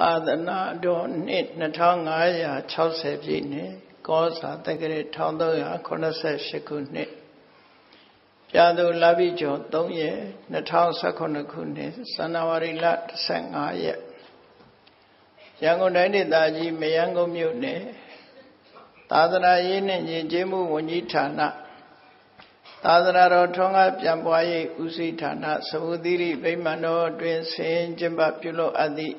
သာသနာတော်နှစ်2560ပြည့်နှစ်ကောဇာတက္ကရာ1388ခုနှစ်ပြာသူလပိကျော်3ရက်2019ခုနှစ်ဇန်နဝါရီလ15ရက်ရန်ကုန်တိုင်းဒေသကြီးမယန်းကုန်းမြို့နယ်သာသနာရေးနဲ့ညီကျေးမှုဝန်ကြီးဌာနသာသနာတော်ထွန်းကားပြန်ပွားရေးဦးစီးဌာနသဝတိရိဗိမာန်တော်တွင်ဆင်ကျင်းပပြုလုပ်အပ်သည့်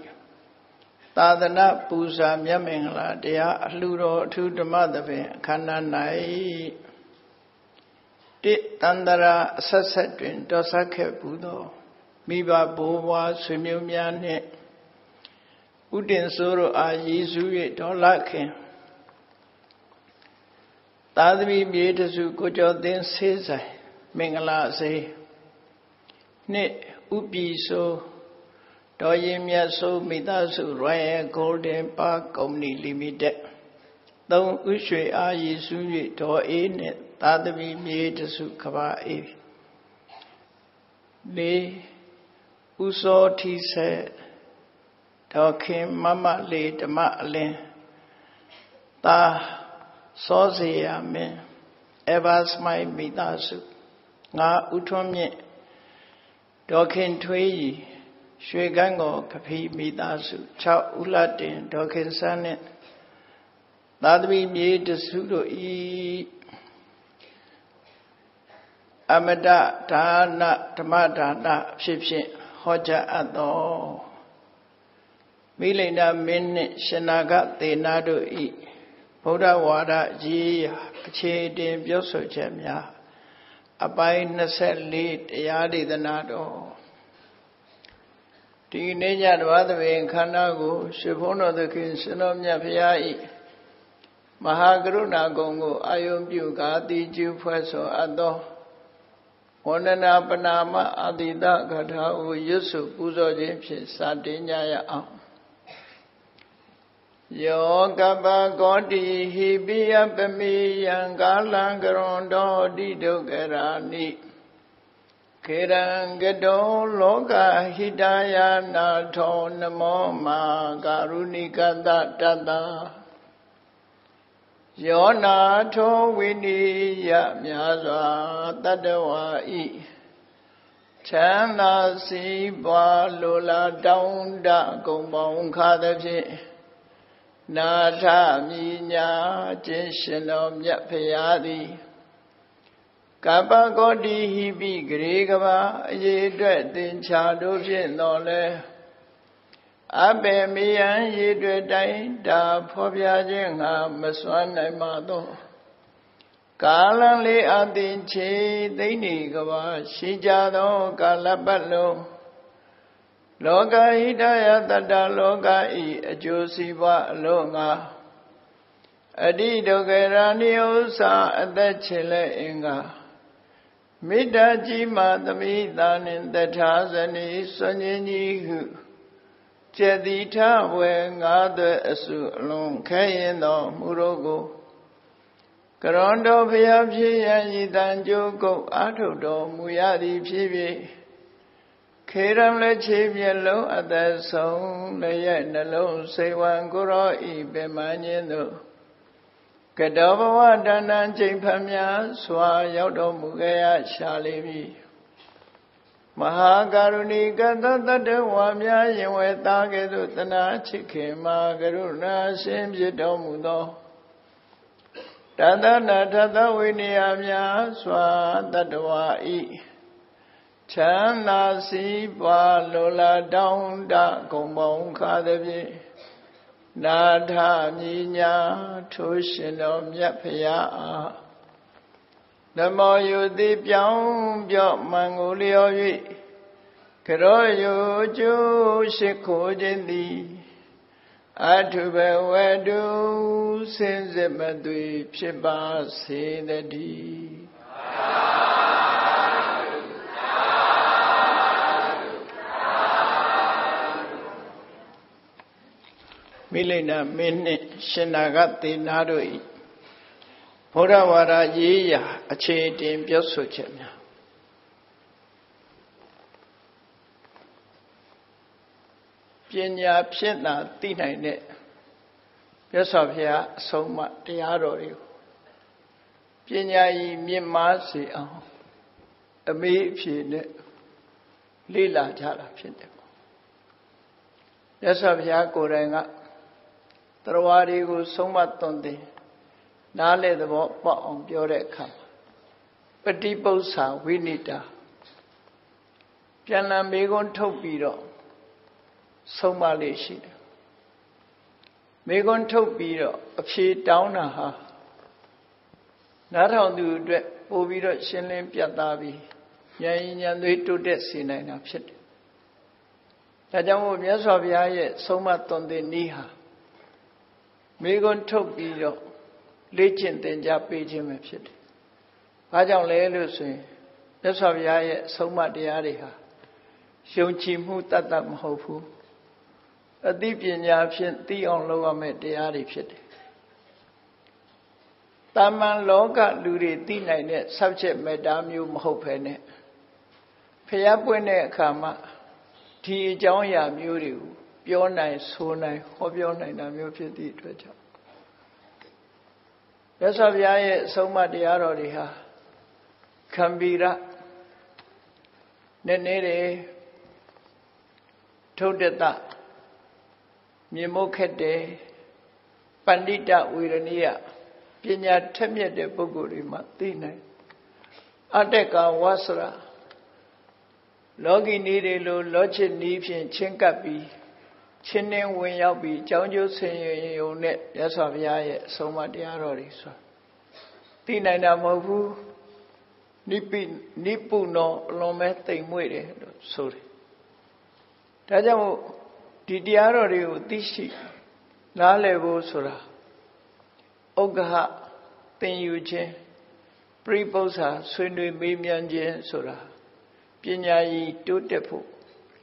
သာသနာပူဇာမြတ်မင်္ဂလာတရားအလှူတော်အထူးဓမ္မသဖြင့်အခမ်းအနား၌တိတန္တရာအဆက်ဆက်တွင်တော်ဆက်ခဲ့ပူသောမိဘဘိုးဘွားဆွေမျိုးများနှင့်ဥတင်ဆိုးတို့အားရည်စူး၍ဒေါ်လာခင်သာသမီမြေတစုကိုကျော်သင်းဆေးဆိုင်မင်္ဂလာစေနှစ်ဥပြီဆို တော်ရင်မြတ်ဆိုးမိသားစု Royal Golden Park Company Limited သုံးဥရွှေအားရည်စူး၍ဒေါ်အေးနှင့်သာသမီမြေတစုကဘာအေးလေးဥစောထီဆက်ဒေါ်ခင်မမလေးဓမ္မအလင်းသာစောစေရမင်း ever smile မိသားစုငါဥထွန်းမြင့်ဒေါခင်ထွေးကြီး ရွှေကန်းကောကဖီမိသားစု6ဥလတင်ဒေါခင်ဆန်းနဲ့သာသမီမြေတစုတို့ဤအမတဒါနဓမ္မဒါနဖြစ်ဖြင့်ဟောကြားအပ်သောမိလိန္ဒမင်းနှင့်ရှင်နာကသေနာတို့ဤဗုဒ္ဓဝါဒရေးအခြေတင်ပြောဆိုချက်များအပိုင်း24တရားဒေသနာတော် ဒီနေ့ညတပါးသဘင်ခန္ဓာကိုရှင်ဘုန်းတော်သခင်ရှင်တော်မြတ်ဖရာဤမဟာကရုဏာကုံကိုအာယုံပြုကာတိကျူဖွဲ့ဆိုအပ်သောဝန္ဒနာပနာမအာတိတကထာကိုရွတ်စုပူဇော်ခြင်းဖြင့်စတင်ကြရအောင်ယောကပကောတိဟိပိယပမိယံကာလံကရွန်တော်တိဒုက္ခရာနိ ခေရံကတောလောကဟိတယနာထောနမောမာကာရုဏိကတတတယောနာထောဝိနိယမြာစွာတတဝါဤချမ်းသာစီးပွားလိုလားတောင်းတကုံပေါင်းခါသဖြင့်နာထမြညာခြင်းရှင်တော်မြတ်ဖရာသည် ကပ္ပကောတိဟိပိဂရေကဘာအရေးအတွက်သင်္ချာတို့ဖြင့်တော်လဲအဘေမယံရေတွေတိုင်းဒါဖော်ပြခြင်းငါမစွမ်းနိုင်ပါသောကာလံလေးအသင်ချေသိမ့်နေကဘာရှိကြသောကာလပတ်လုံးလောကဟိတယတတလောကဤအကျိုးစီးပွားအလို့ငါအတိဒုက္ခရာနိဥ္စာအသက်ချေလဲအင်္ဂါ မေတ္တာကြီးမှသမိသာနှင့်တထာဇနီစွန်ញကြီးဟုကျေတိထဝေငါးသွဲအစုအလုံးခဲရင်သောမူရောကိုကရွန်တော်ဖျားဖြစ်ရန်ဤတန်ကြိုးကုတ်အာထုတော်မူရသည်ဖြစ်ဖြစ်ခေရံလက်ချေမျက်လုံးအသက်ဆုံးလည်းရဲ့နှလုံးစိတ်ဝံကိုရောဤပင်မညင်းတို့ ကတောဘဝတဏ္ဍချိန်ဖမ်းများစွာရောက်တော်မူခဲ့ရရှာလိမ့်မည်မဟာကရုဏီကတတတဝါများရင်ဝဲသားကဲ့သို့တနာချစ်ခင်မှာကရုဏာရှင်ဖြစ်တော်မူသောတသနာထသဝိနည်းများစွာတတဝါဤချမ်းသာစီးပွားလိုလားတောင်းတဂုံပေါင်းခါသည်ဖြင့် နာထမြညာထိုးရှင်တော်မြတ်ဖရာအားနမောယုတိပြောင်းပြော့မန်ကိုလျော်၍ကရောယုကျိုးရှိခိုးခြင်းသည်အထုဘဝတုစင်စစ်မသွေဖြစ်ပါစေတည်း မိလိန်နာမင်းနှင့်ရှင်နာကသေနာတို့ဤဘုရားဝါဒရေးရာအခြေတင်ပြောဆိုချက်များပညာဖြင့်သာသိနိုင်တဲ့မြတ်စွာဘုရားအဆုံးအမတရားတော်တွေကိုပညာရည်မြင့်မားစေအောင်အမေးအဖြေနဲ့လေ့လာကြတာဖြစ်တယ်ပေါ့မြတ်စွာဘုရားကိုယ်တိုင်က တရားတွေကိုဆုံးမသွန်သင်နားလေသဘောပေါက်အောင်ပြောတဲ့အခါပฏิပု္ပ္ပာဝိနိတာပြန်လည်မေခွန်းထုတ်ပြီးတော့ဆုံးမလေးရှိတယ်မေခွန်းထုတ်ပြီးတော့အဖြေတောင်းတာဟာနားထောင်သူအတွက်ပို့ပြီးတော့ရှင်းလင်းပြတ်သားပြီးဉာဏ်ဉာဏ်သွေးတိုးတက်စေနိုင်တာဖြစ်တယ်။ဒါကြောင့်မို့မြတ်စွာဘုရားရဲ့ဆုံးမသွန်သင်နည်းဟာ မေခွန်းထုတ်ပြီးတော့လေ့ကျင့်သင်ကြားပေးခြင်းပဲဖြစ်တယ်။ဘာကြောင့်လဲလို့ဆိုရင်မြတ်စွာဘုရားရဲ့ဆုံးမတရားတွေဟာယုံကြည်မှုတတ်တတ်မဟုတ်ဘူး။အသိပညာဖြင့်သိအောင်လုပ်ရမယ့်တရားတွေဖြစ်တယ်။တာမန်လောကလူတွေသိနိုင်တဲ့ subject matter မျိုးမဟုတ်ဘဲနဲ့ဖျားပွင့်တဲ့အခါမှာဒီအကြောင်းအရာမျိုးတွေကို ပြောနိုင်ဆိုနိုင်ဟောပြောနိုင်တာမျိုးဖြစ်သည့်အတွက်ကြောင့်ရသော်ဘုရားရဲ့အဆုံးအမတရားတော်တွေဟာခံဘီရနည်းနည်းတယ်ထုတ်တတမြေမုတ်ခက်တယ်ပန္တိတဝေရဏိယပညာထက်မြက်တဲ့ပုဂ္ဂိုလ်တွေမှာသိနိုင်အတ္တကဝါစရာလောကီနည်းတွေလိုလောချစ်နည်းဖြင့်ချင်းကပ်ပြီး ချင်းနှင်းဝင်ရောက်ပြီးကြောင်းကျိုးဆင်ရုံနဲ့ရသော်ဘုရားရဲ့အဆုံးအမတရားတော်တွေဆိုသိနိုင်တာမဟုတ်ဘူးနိပိနိပုနောအလွန်မဲ့တိမ်မွေ့တယ်လို့ဆိုတယ်ဒါကြောင့်ဒီတရားတော်တွေကိုသိရှိနားလည်ဖို့ဆိုတာဥက္ကဟသင်ယူခြင်းပြိပု္ပ္ပာဆွေးနွေးမေးမြန်းခြင်းဆိုတာပညာရည်တိုးတက်ဖို့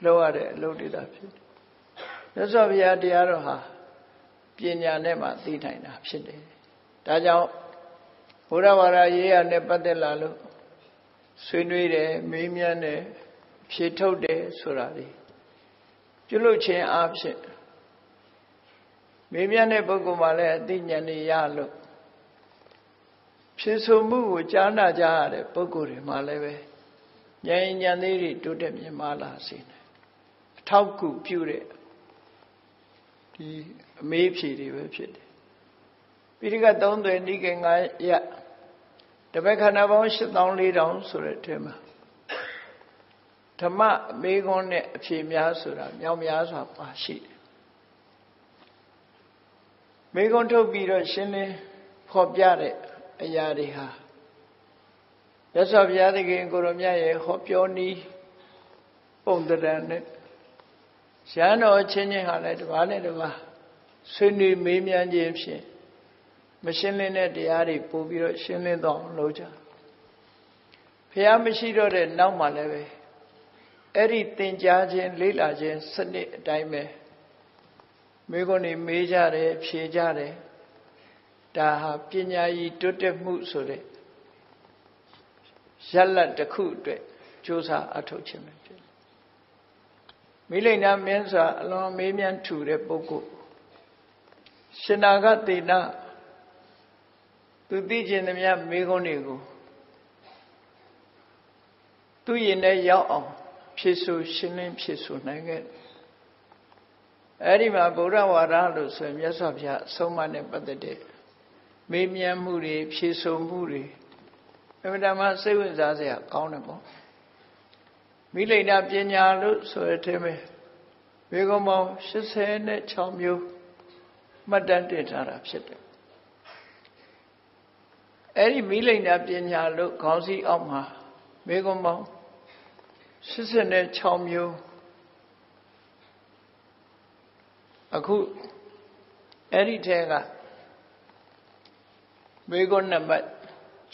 လုပ်ရတဲ့အလုပ်တွေသာဖြစ်တယ်။ မြတ်စွာဘုရားတရားတော်ဟာပညာနဲ့မှသိနိုင်တာဖြစ်တယ်။ဒါကြောင့်ဘုရားဘာသာရေးရနဲ့ပတ်သက်လာလို့ဆွေးနွေးတယ်မေးမြန်းတယ်ဖြေထုတ်တယ်ဆိုတာလေပြုလုပ်ခြင်းအဖြစ်မေးမြန်းတဲ့ပုဂ္ဂိုလ်မှလည်းအသိဉာဏ်တွေရလို့ဖြေဆိုမှုကိုကြားနာကြရတဲ့ပုဂ္ဂိုလ်တွေမှလည်းပဲဉာဏ်ဉာဏ်သေးတွေတိုးတက်မြင့်မားလာစေတယ်အထောက်ကူပြုတဲ့ ဒီအမေးဖြေတွေပဲဖြစ်တယ်ပိဋကတ်3သွယ်နိကေ9ရတပည့်ခန္ဓာပေါင်း8400ဆိုတဲ့အထက်မှာဓမ္မမေခွန်းနဲ့အဖြေများဆိုတာမြောက်များစွာပါရှိတယ်မေခွန်းထုတ်ပြီးတော့ရှင်းလင်းဖော်ပြတဲ့အရာတွေဟာရသော်ဘုရားသခင်ကိုရမြတ်ရဲ့ဟောပြောနည်းပုံတရံနဲ့ ရဟန်းတော်ချင်းချင်းဟာလည်းတပါးနဲ့တပါးဆွေးနွေးမေးမြန်းခြင်းဖြင့်မရှင်းလင်းတဲ့တရားတွေပို့ပြီးတော့ရှင်းလင်းတော့လုပ်ကြဘုရားမရှိတော့တဲ့နောက်မှလည်းပဲအဲ့ဒီသင်ကြားခြင်းလေ့လာခြင်းစနစ်အတိုင်းပဲမိခွန်းနေမေးကြတယ်ဖြေကြတယ်ဒါဟာပညာရည်တိုးတက်မှုဆိုတဲ့ရလတ်တစ်ခုအတွက်ကြိုးစားအထောက်ခြင်းပဲဖြစ် မိလိန်နာမင်းစွာအလွန်မေးမြန်းထူတဲ့ပုဂ္ဂိုလ်ရှင်နာဂတေနသူသိခြင်းသမျှမိခွန်းတွေကိုသူရင်နဲ့ရောက်အောင်ဖြည့်ဆိုရှင်းလင်းဖြည့်ဆိုနိုင်ခဲ့အဲ့ဒီမှာဗုဒ္ဓဝါဒလို့ဆိုရင်မြတ်စွာဘုရားအဆုံးအမနဲ့ပတ်သက်တဲ့မေးမြန်းမှုတွေဖြည့်ဆိုမှုတွေအမှန်တမ်းစိတ်ဝင်စားစရာကောင်းတယ်ပေါ့ မိလိန်နာပညာလို့ဆိုရတဲ့ပဲဘေကုံပေါင်း86မျိုးမှတ်တမ်းတင်ထားတာဖြစ်တယ်အဲ့ဒီမိလိန်နာပညာလို့ခေါင်းစည်းအောက်မှာဘေကုံပေါင်း86မျိုးအခုအဲ့ဒီထဲကဘေကုံနံပါတ်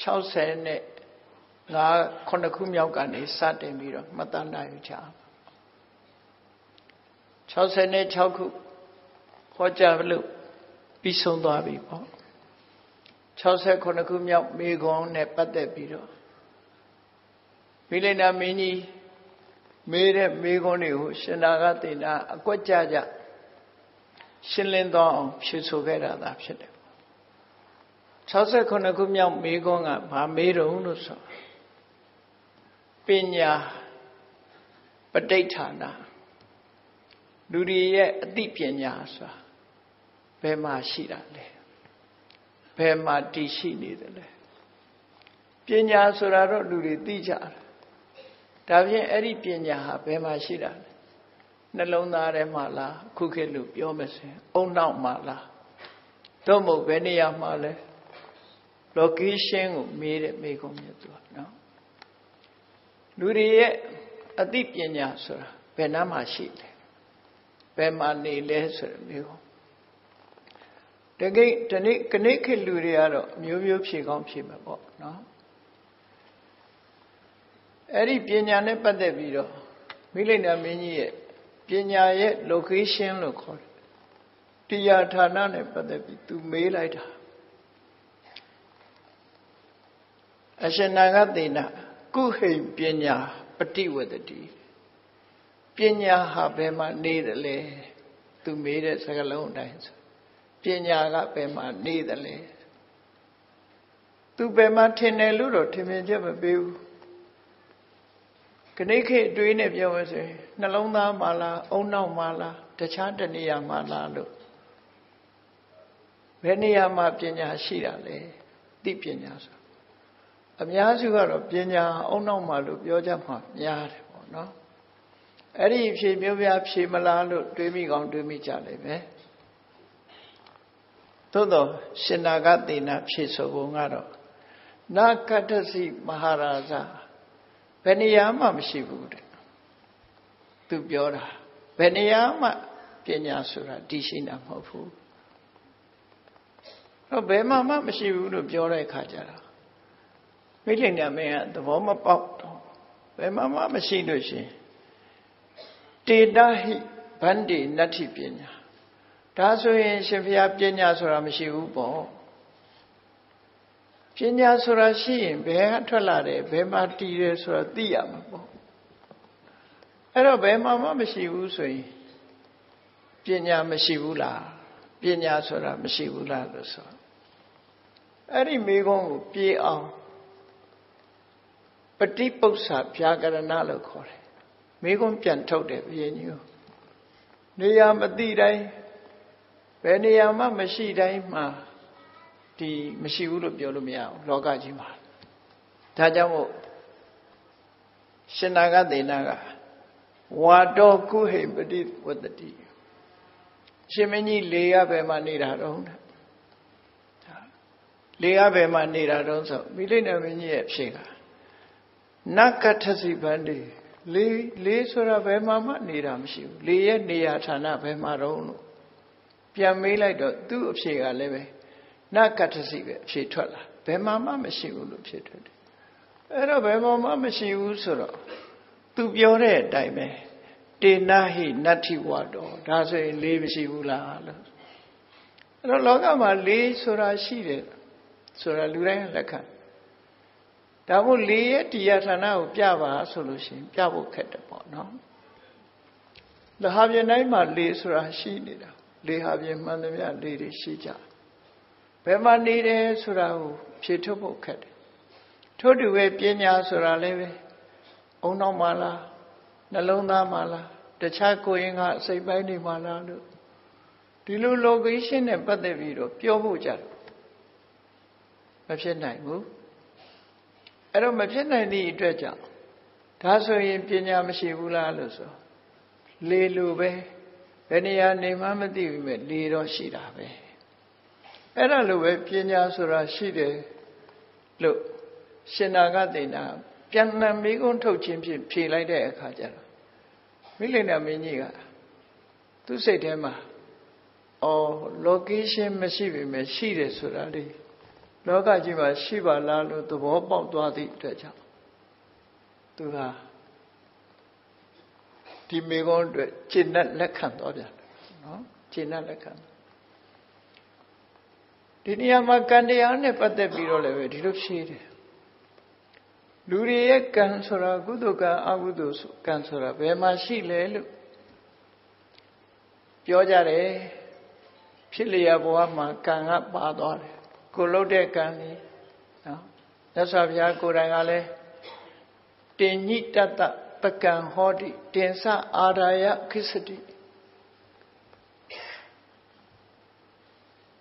60နဲ့ ငါခုနှစ်ခုမြောက်ကနေစတင်ပြီးတော့မှတ်သားနိုင်ကြ66ခုဟောကြားလို့ပြီးဆုံးသွားပြီပေါ့69ခုမြောက်မိဂုံနဲ့ပတ်သက်ပြီးတော့မိလိနာမင်းကြီးမေးတဲ့မေးခွန်းတွေကိုရှင်နာကသေနာအကွက်ကြကြရှင်းလင်းသွားအောင်ဖြေဆိုခဲ့တာသာဖြစ်တယ်68ခုမြောက်မေးခွန်းကဘာမေးတော့လို့ဆို ပညာပဋိဌာနာလူတွေရဲ့အသိပညာဆိုတာဘယ်မှာရှိတာလဲဘယ်မှာတည်ရှိနေတယ်လဲပညာဆိုတာတော့လူတွေသိကြတယ်ဒါဖြင့်အဲ့ဒီပညာဟာဘယ်မှာရှိတာလဲနှလုံးသားထဲမှာလားခုခေတ်လို့ပြောမစင်အုံနောက်မှာလားသို့မဟုတ်ဘယ်နေရာမှာလဲ location ကိုမေးတဲ့မေးခွန်းမျိုးသူကနော် လူတွေရဲ့အသိပညာဆိုတာဘယ်နှမ်းမှာရှိလဲဘယ်မှာနေလဲဆိုတဲ့မေးခွန်းတကိဒီနေ့ကနေ့ခေတ်လူတွေကတော့မျိုးမျိုးဖြေကောင်းဖြေမှာပေါ့နော်အဲ့ဒီပညာနဲ့ပတ်သက်ပြီးတော့မိလိမ့်နာမင်းကြီးရဲ့ပညာရဲ့ location လို့ခေါ်တယ်တရားဌာနနဲ့ပတ်သက်ပြီးသူမေးလိုက်တာအရှင်နာဂသေန ကုဟိမ်ပညာပฏิဝတတိပညာဟာဘယ်မှာနေတယ်လဲသူမေးတဲ့စကားလုံးအတိုင်းဆိုပညာကဘယ်မှာနေတယ်လဲသူဘယ်မှာထင်တယ်လို့တော့ထင်မြင်ချက်မပေးဘူးခဏိခေအတွေးနဲ့ပြောရဆိုရင်နှလုံးသားမှာလားအုံနောက်မှာလားတခြားတနေရာမှာလားလို့ဘယ်နေရာမှာပညာရှိတာလဲသိပညာဆို အများစုကတော့ပညာအုံနောက်မှာလို့ပြောကြမှာများတယ်ပေါ့နော်အဲ့ဒီဖြေမျိုးပြဖြေမလားလို့တွေးမိကောင်းတွေးမိကြလိမ့်မယ်သို့တော့ရှင်နာဂသေနဖြေဆိုပုံကတော့နာကတ္တစီမဟာရာဇဘယ်နေရာမှမရှိဘူးတဲ့သူပြောတာဘယ်နေရာမှပညာဆိုတာတည်ရှိတာမဟုတ်ဘူးတော့ဘယ်မှမှမရှိဘူးလို့ပြောတဲ့အခါကျတော့ မိလိန်နာမင်းကသဘောမပေါက်တော့ဘယ်မှမှမရှိလို့ရှင်တေတဟိဗန္တိနတ္ထိပညာဒါဆိုရင် ရှင်ဘုရားပညာဆိုတာမရှိဘူးပေါ့ပညာဆိုတာရှိရင်ဘယ်ကထွက်လာတယ်ဘယ်မှာတည်တယ်ဆိုတာသိရမှာပေါ့အဲ့တော့ဘယ်မှာမှမရှိဘူးဆိုရင်ပညာမရှိဘူးလားပညာဆိုတာမရှိဘူးလားလို့ဆိုအဲ့ဒီမိကုံးကိုပြေအောင်ပ ฏิပု္ပ္ပာဗျာကရဏလို့ခေါ်တယ်မိကုံးပြန်ထုတ်တယ်ဘုရင်ကြီးကိုနေရာမသိတိုင်းဘယ်နေရာမှမရှိတိုင်းမှာဒီမရှိဘူးလို့ပြောလို့မရဘူးလောကကြီးမှာဒါကြောင့်မို့ရှင်နာဂသေနာကဝါတော်ကုဟိပတိဝတ္တိရှင်မင်းကြီးလေရဘယ်မှာနေတာတော့လေရဘယ်မှာနေတာတော့ဆိုမိလိမ့်နေမင်းကြီးရဲ့ဖြေက နကထစီဗန္တိလေးလေးဆိုတာဘယ်မှာမှနေတာမရှိဘူးလေရဲ့နေရာဌာနဘယ်မှာတော့လို့ပြန်မေးလိုက်တော့သူ့အဖြေကလည်းပဲနကတ္တစီပဲအဖြေထွက်လာဘယ်မှာမှမရှိဘူးလို့ဖြေထွက်တယ်အဲ့တော့ဘယ်မှာမှမရှိဘူးဆိုတော့သူပြောတဲ့အတိုင်းပဲတေနဟိနတ္ထိဝါတော်ဒါဆိုရင်လေးမရှိဘူးလားလို့အဲ့တော့လောကမှာလေးဆိုတာရှိတယ်ဆိုတာလူတိုင်းလက်ခံ ဒါမို့လေးရဲ့တရားဌာနကိုပြပါဆိုလို့ရှိရင်ပြဖို့ခက်တယ်ပေါ့နော်လဟာပြတိုင်းမှာလေးဆိုတာရှိနေတာလေဟာပြမှန်သမျှလေးတွေရှိကြဘယ်မှာနေတယ်ဆိုတာကိုဖြေထုတ်ဖို့ခက်တယ်ထို့တူပဲပညာဆိုတာလည်းပဲအုံနောက်မှာလားနှလုံးသားမှာလားတခြားကိုယ်ရင်ကအစိတ်ပိုင်းတွေမှာလားလို့ဒီလို location နဲ့ပတ်သက်ပြီးတော့ပြောဖို့ကြတယ်မဖြစ်နိုင်ဘူး အဲ့တော့မဖြစ်နိုင်သည့်အတွက်ကြောင့်ဒါဆိုရင်ပညာမရှိဘူးလားလို့ဆိုလေလိုပဲဘယ်နေရာနေမှမသိဘူးမဲ့လေတော့ရှိတာပဲအဲ့ဒါလိုပဲပညာဆိုတာရှိတယ်လို့ရှင်နာဂတိနာပြန်နှံမိကုန်းထုတ်ခြင်းဖြင့်ဖြေလိုက်တဲ့အခါကျတော့မိလိန်နာမင်းကြီးကသူ့စိတ်ထဲမှာအော် location မရှိပေမဲ့ရှိတယ်ဆိုတာလေ လောကကြီးမှာရှိပါလားလို့သဘောပေါက်သွားသည့်အတွက်ကြောင့်သူဟာဒီမိကုန်းအတွက်ကျင့်တဲ့လက်ခံသွားပြန်တယ်နော်ကျင့်တဲ့လက်ခံဒီနေရာမှာကံတရားနဲ့ပတ်သက်ပြီးတော့လည်းပဲဒီလိုဖြေတယ်လူတွေရဲ့ကံဆိုတာကုသိုလ်ကံအကုသိုလ်ကံဆိုတာဘယ်မှာရှိလဲလို့ပြောကြတယ်ဖြစ်လျက်ဘဝမှာကံကပါသွားတယ် ကိုလှုပ်တဲ့ကံนี่နော်မြတ်စွာဘုရားကိုယ်တိုင်ကလည်းတင်ညိတတပကံဟောတိတင်စအာရာယခိစတိ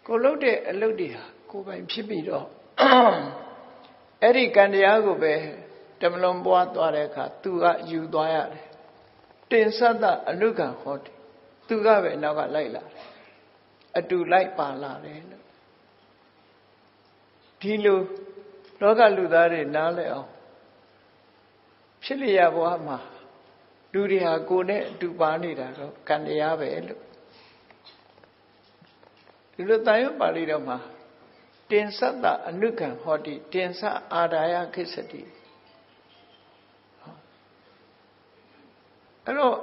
ကိုလှုပ်တဲ့အလုပ်တွေဟာကိုယ်ပိုင်ဖြစ်ပြီးတော့အဲ့ဒီကံတရားကိုပဲတမလွန်ပွားသွားတဲ့အခါသူကယူသွားရတယ်တင်စတအလုကံဟောတိသူကပဲနောက်ကလိုက်လာတယ်အတူလိုက်ပါလာတယ်လို့ ဒီလိုလောကလူသားတွေနားလည်အောင်ဖြစ်လျက်ဘဝမှာလူတွေဟာကိုယ်နဲ့အတူပါနေတာတော့ကံတရားပဲလို့ဒီလိုတာယုပါဠိတော်မှာတင်သတ္တအနုကံဟောတိတင်သအာဒါယခိစ္စတိအဲ့တော့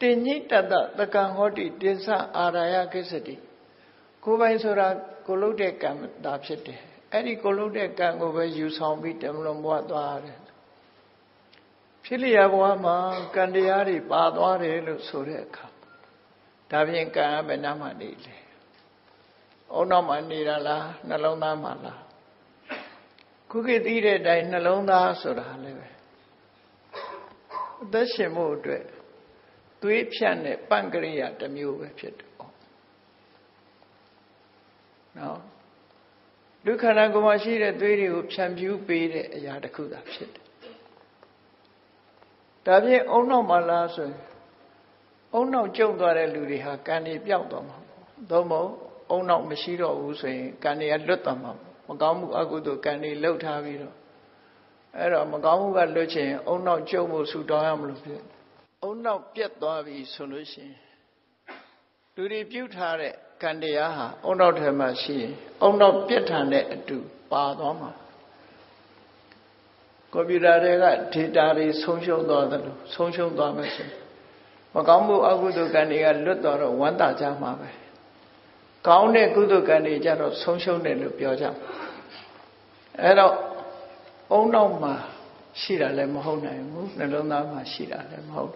တင်ညိတတတကံဟောတိတင်သအာရာယကိစ္စတိကိုယ်ပိုင်ဆိုတာကိုလုတ်တဲ့ကံတာဖြစ်တယ် အဲ့ဒီကိုလုတ်တဲ့ကံကိုပဲယူဆောင်ပြီးတမလုံးဘဝသွားရတယ်ဖြစ်လျက်ဘဝမှာကံတရားတွေပါသွားတယ်လို့ဆိုတဲ့အခါဒါဖြင့်ကံကဘယ်နှမှနေလဲအုံနောက်မှနေတာလားနှလုံးသားမှလားခုခေတ်သိတဲ့အတိုင်းနှလုံးသားဆိုတာလည်းပဲအသက်ရှင်မှုအတွက်သွေးဖြန့်တဲ့ပန့်ကရိယာတစ်မျိုးပဲဖြစ်တယ်ပေါ့နော် ဒုက္ခနာကိုမှရှိတဲ့သွေးတွေကိုဖြန့်ဖြူးပေးတဲ့အရာတစ်ခုသာဖြစ်တယ်ဒါဖြင့်အုံနောက်မှာလားဆိုရင်အုံနောက်ကျုံသွားတဲ့လူတွေဟာကံတွေပျောက်သွားမှာပေါ့သို့မဟုတ်အုံနောက်မရှိတော့ဘူးဆိုရင်ကံတွေကလွတ်သွားမှာမကောင်းမှုအကုသိုလ်ကံတွေလှုပ်ထားပြီးတော့အဲ့တော့မကောင်းမှုကလွတ်ချင်အုံနောက်ကျုံမှုဆူတောင်းရမလို့ဖြစ်အုံနောက်ပြက်သွားပြီဆိုလို့ရှိရင်လူတွေပြုတ်ထားတဲ့ ကံတရားဟာအုံနောက်ထဲမှာရှိရင်အုံနောက်ပြက်ထန်တဲ့အတူပါသွားမှာကွန်ပျူတာတွေက data တွေဆုံးရှုံးသွားတယ်လို့ဆုံးရှုံးသွားမယ်ဆိုမကောင်းမှုအကုသိုလ်ကံတွေကလွတ်သွားတော့ဝမ်းသာကြမှာပဲကောင်းတဲ့ကုသိုလ်ကံတွေကြတော့ဆုံးရှုံးတယ်လို့ပြောကြအဲ့တော့အုံနောက်မှာရှိတာလည်းမဟုတ်နိုင်ဘူးနှလုံးသားမှာရှိတာလည်းမဟုတ်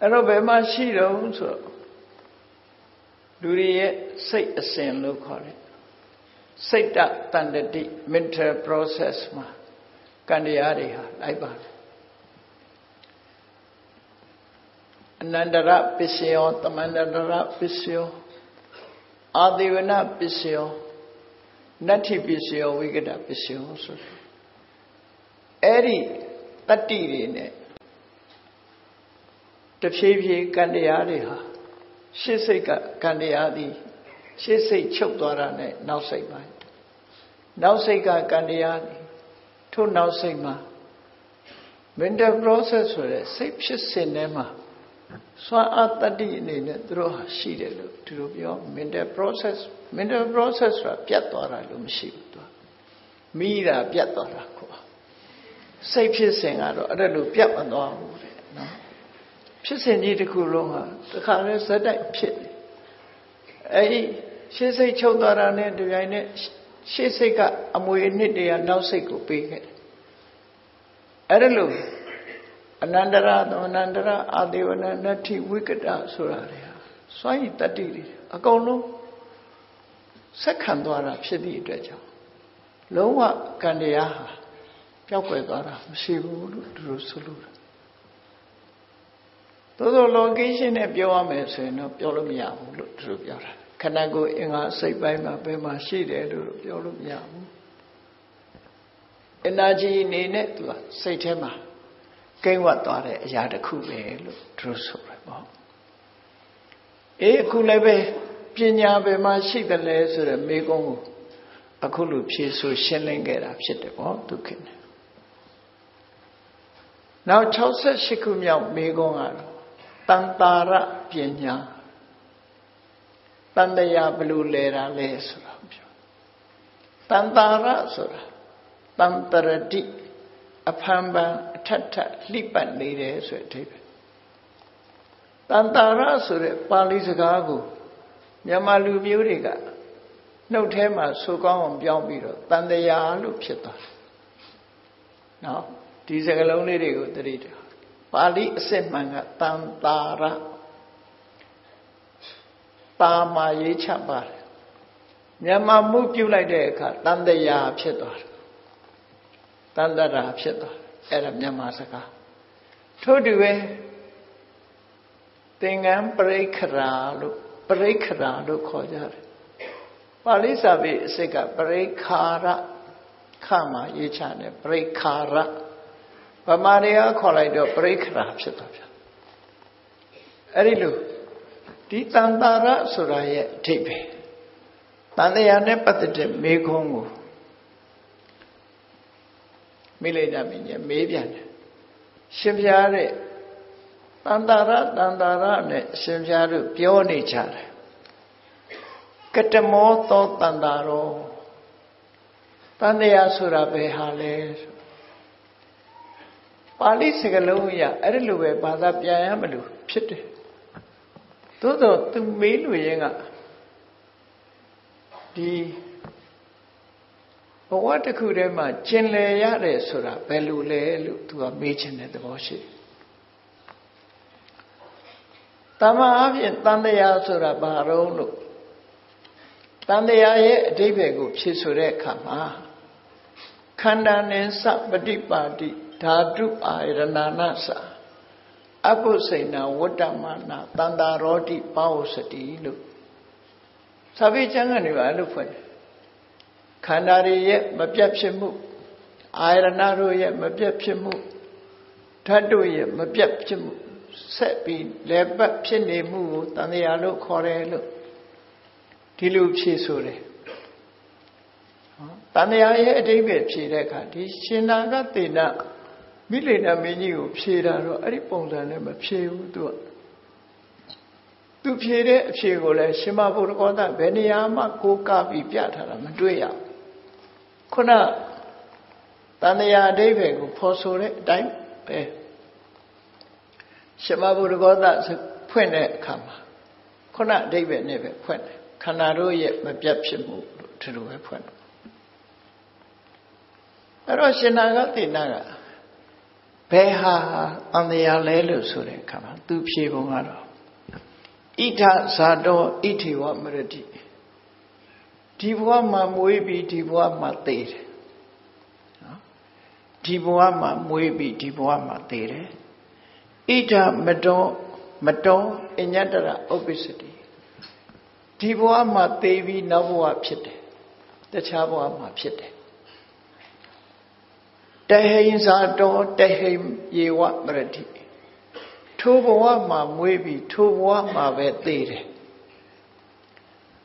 အဲ့တော့ဘယ်မှာရှိတော့ဆို လူတွေရဲ့စိတ်အစဉ်လို့ခေါ်တယ်စိတ်တတန်တတိ mental process မှာကံတရားတွေဟာလိုက်ပါတယ်အနန္တရပစ္စယောတမန္တရပစ္စယောအာသေဝနပစ္စယောနတ္ထိပစ္စယောဝိကတပစ္စယောဆိုတယ်အဲ့ဒီတတ္တိတွေနဲ့တဖြည်းဖြည်းကံတရားတွေဟာ ရှေ့စိတ်ကကံတရားသည်ရှေ့စိတ်ချုပ်သွားတာနဲ့နောက်စိတ်ပိုင်းနောက်စိတ်ကကံတရားသည်ထို့နောက်စိတ်မှာ mental process ဆိုတဲ့စိတ်ဖြစ်စဉ်ထဲမှာစွမ်းအားတတ္တိအနေနဲ့သူတို့ဟာရှိတယ်လို့သူတို့ပြော mental process mental process ဆိုတာပြတ်သွားတာလို့မရှိဘူးသူမိတာပြတ်သွားတာကိုစိတ်ဖြစ်စဉ်ကတော့အဲ့ဒါလိုပြတ်မသွားဘူးတဲ့နော် ဖြစ်စဉ်ကြီးတစ်ခုလုံးဟာတခါလဲဇက်တိုက်ဖြစ်တယ်အဲ့ဒီရှေ့စိတ်ချုပ်သွားတာနဲ့ဒီပိုင်းနဲ့ရှေ့စိတ်ကအမွေအနှစ်တွေကနောက်စိတ်ကိုပေးခဲ့တယ်အဲ့ဒါလို့အနန္တရသမနန္တရအာဒေဝနနတ္ထိဝိကတဆိုတာတွေဟာစွန့်ရည်တတ္တိတွေအကုန်လုံးဆက်ခံသွားတာဖြစ်သည့်အတွက်ကြောင့်လုံးဝကံတရားဟာပျောက်ကွယ်သွားတာမရှိဘူးလို့သူတို့ဆိုလို့ သို့သော location နဲ့ပြောရမယ်ဆိုရင်တော့ပြောလို့မရဘူးလို့သူတို့ပြောတာခန္ဓာကိုယ်အင်္ဂါစိတ်ပိုင်းမှာဘယ်မှာရှိတယ်လို့ပြောလို့မရဘူး energy အနေနဲ့သူကစိတ်ထဲမှာကိန်းဝတ်သွားတဲ့အရာတစ်ခုပဲလို့သူတို့ဆိုရပေါ့အေးအခုလည်းပဲပညာဘယ်မှာရှိသလဲဆိုတဲ့မေကုန်းကိုအခုလိုဖြေဆိုရှင်းလင်းခဲ့တာဖြစ်တယ်ပေါ့ဒုက္ခနဲ့နောက်68ခုမြောက်မေကုန်းကတော့ တန်တာရပညာတန်တရားဘလို့လဲတာလဲဆိုတာပြောတန်တာရဆိုတာတန်တရတိအဖန်ပန်အထက်ထက်လှိပတ်နေတယ်ဆိုတဲ့အဓိပ္ပာယ်တန်တာရဆိုတဲ့ပါဠိစကားကိုမြန်မာလူမျိုးတွေကနှုတ်ထဲမှာဆိုကောင်းအောင်ပြောင်းပြီးတော့တန်တရားလို့ဖြစ်သွားတယ်နော်ဒီစကားလုံးလေးတွေကိုသတိထား ပါဠိအစစ်မှန်ကတန်တာရပါမာရေးချပါတယ်မြန်မာမှုပြုတ်လိုက်တဲ့အခါတန်တရာဖြစ်သွားတယ်တန်တရာဖြစ်သွားတယ်အဲ့ဒါမြန်မာစကားထို့တူပဲသင်္ကန်းပရိခရာလို့ပရိခရာလို့ခေါ်ကြတယ်ပါဠိစာပေအစစ်ကပရိခါရခမှာရေးချတယ်ပရိခါရ ဗမာတွေကခေါ်လိုက်တော့ပရိခရာဖြစ်သွားပြန်အဲ့ဒီလိုဒီတန်တာရဆိုတာရဲ့အထိပ္ပယ်တန်တရားနဲ့ပတ်သက်တဲ့မေခွန်းကိုမိလိုက်တာမင်းကြီးမေးပြန်တယ်ရှင်ပြားတဲ့တန်တာရတန်တာရနဲ့ရှင်ပြားတို့ပြောနေကြတယ်ကတမောသောတန်တာရောတန်တရားဆိုတာဘယ်ဟာလဲ ပါဠိစကားလုံးရအဲ့ဒီလိုပဲဘာသာပြန်ရမလို့ဖြစ်တယ်သို့တော့သူမေးလို့ရင်ကဒီဘဝတစ်ခုထဲမှာကျင်လည်ရတယ်ဆိုတာဘယ်လိုလဲလို့သူကမေးချင်တဲ့သဘောရှိတယ်တမန်အဖြစ်တန်တရားဆိုတာဘာတော့လို့တန်တရားရဲ့အဓိပ္ပာယ်ကိုဖြေဆိုတဲ့အခါမှာခန္ဓာနဲ့စပฏิပါတိ ဓာတုအာရဏနာစအပုစိဏဝတ္တမနာတန္တာရောတိပါဝစတိလို့စာပေကျမ်းကနေပါလို့ဖွင့်တယ်ခန္ဓာတွေရဲ့မပြတ်ဖြစ်မှုအာရဏတို့ရဲ့မပြတ်ဖြစ်မှုဓာတ်တို့ရဲ့မပြတ်ဖြစ်မှုဆက်ပြီးလည်းပတ်ဖြစ်နေမှုကိုတန်တရားလို့ခေါ်တယ်လို့ဒီလိုဖြေဆိုတယ်တန်တရားရဲ့အတိပ္ပယ်ဖြေတဲ့အခါဒီရှင်နာကတေန မိလေနာမင်းကြီးကိုဖြေတာတော့အဲ့ဒီပုံစံနဲ့မဖြေဘူးသူကသူဖြေတဲ့အဖြေကိုလည်းရှင်မဘုရားကောသဘယ်နေရာမှကိုးကပြီးပြထားတာမတွေ့ရဘူးခုနတန်တရားအတိပ္ပယ်ကိုဖော်ဆိုတဲ့အတိုင်းပဲရှင်မဘုရားကောသဖွင့်တဲ့အခါမှာခုနအတိပ္ပယ်နဲ့ပဲဖွင့်တယ်ခန္ဓာတို့ရဲ့မပြတ်ဖြစ်မှုလို့ဒီလိုပဲဖွင့်တယ်အဲ့တော့ရှင်နာကတိနာက ဘယ်ဟာအန္တရာလဲလို့ဆိုတဲ့အခါမှာသူဖြေပုံကတော့ဣထဇာတောဣထေဝမရတိဒီဘဝမှာမွေးပြီးဒီဘဝမှာသေတယ်နော်ဒီဘဝမှာမွေးပြီးဒီဘဝမှာသေတယ်ဣထမတော်မတော်အညတရဥပ္ပစ္စတိဒီဘဝမှာသေပြီးနောက်ဘဝဖြစ်တယ်တခြားဘဝမှာဖြစ်တယ် တဟိံဇာတောတဟိံယေဝမရတိထိုဘဝမှာမွေးပြီးထိုဘဝမှာပဲသေတယ်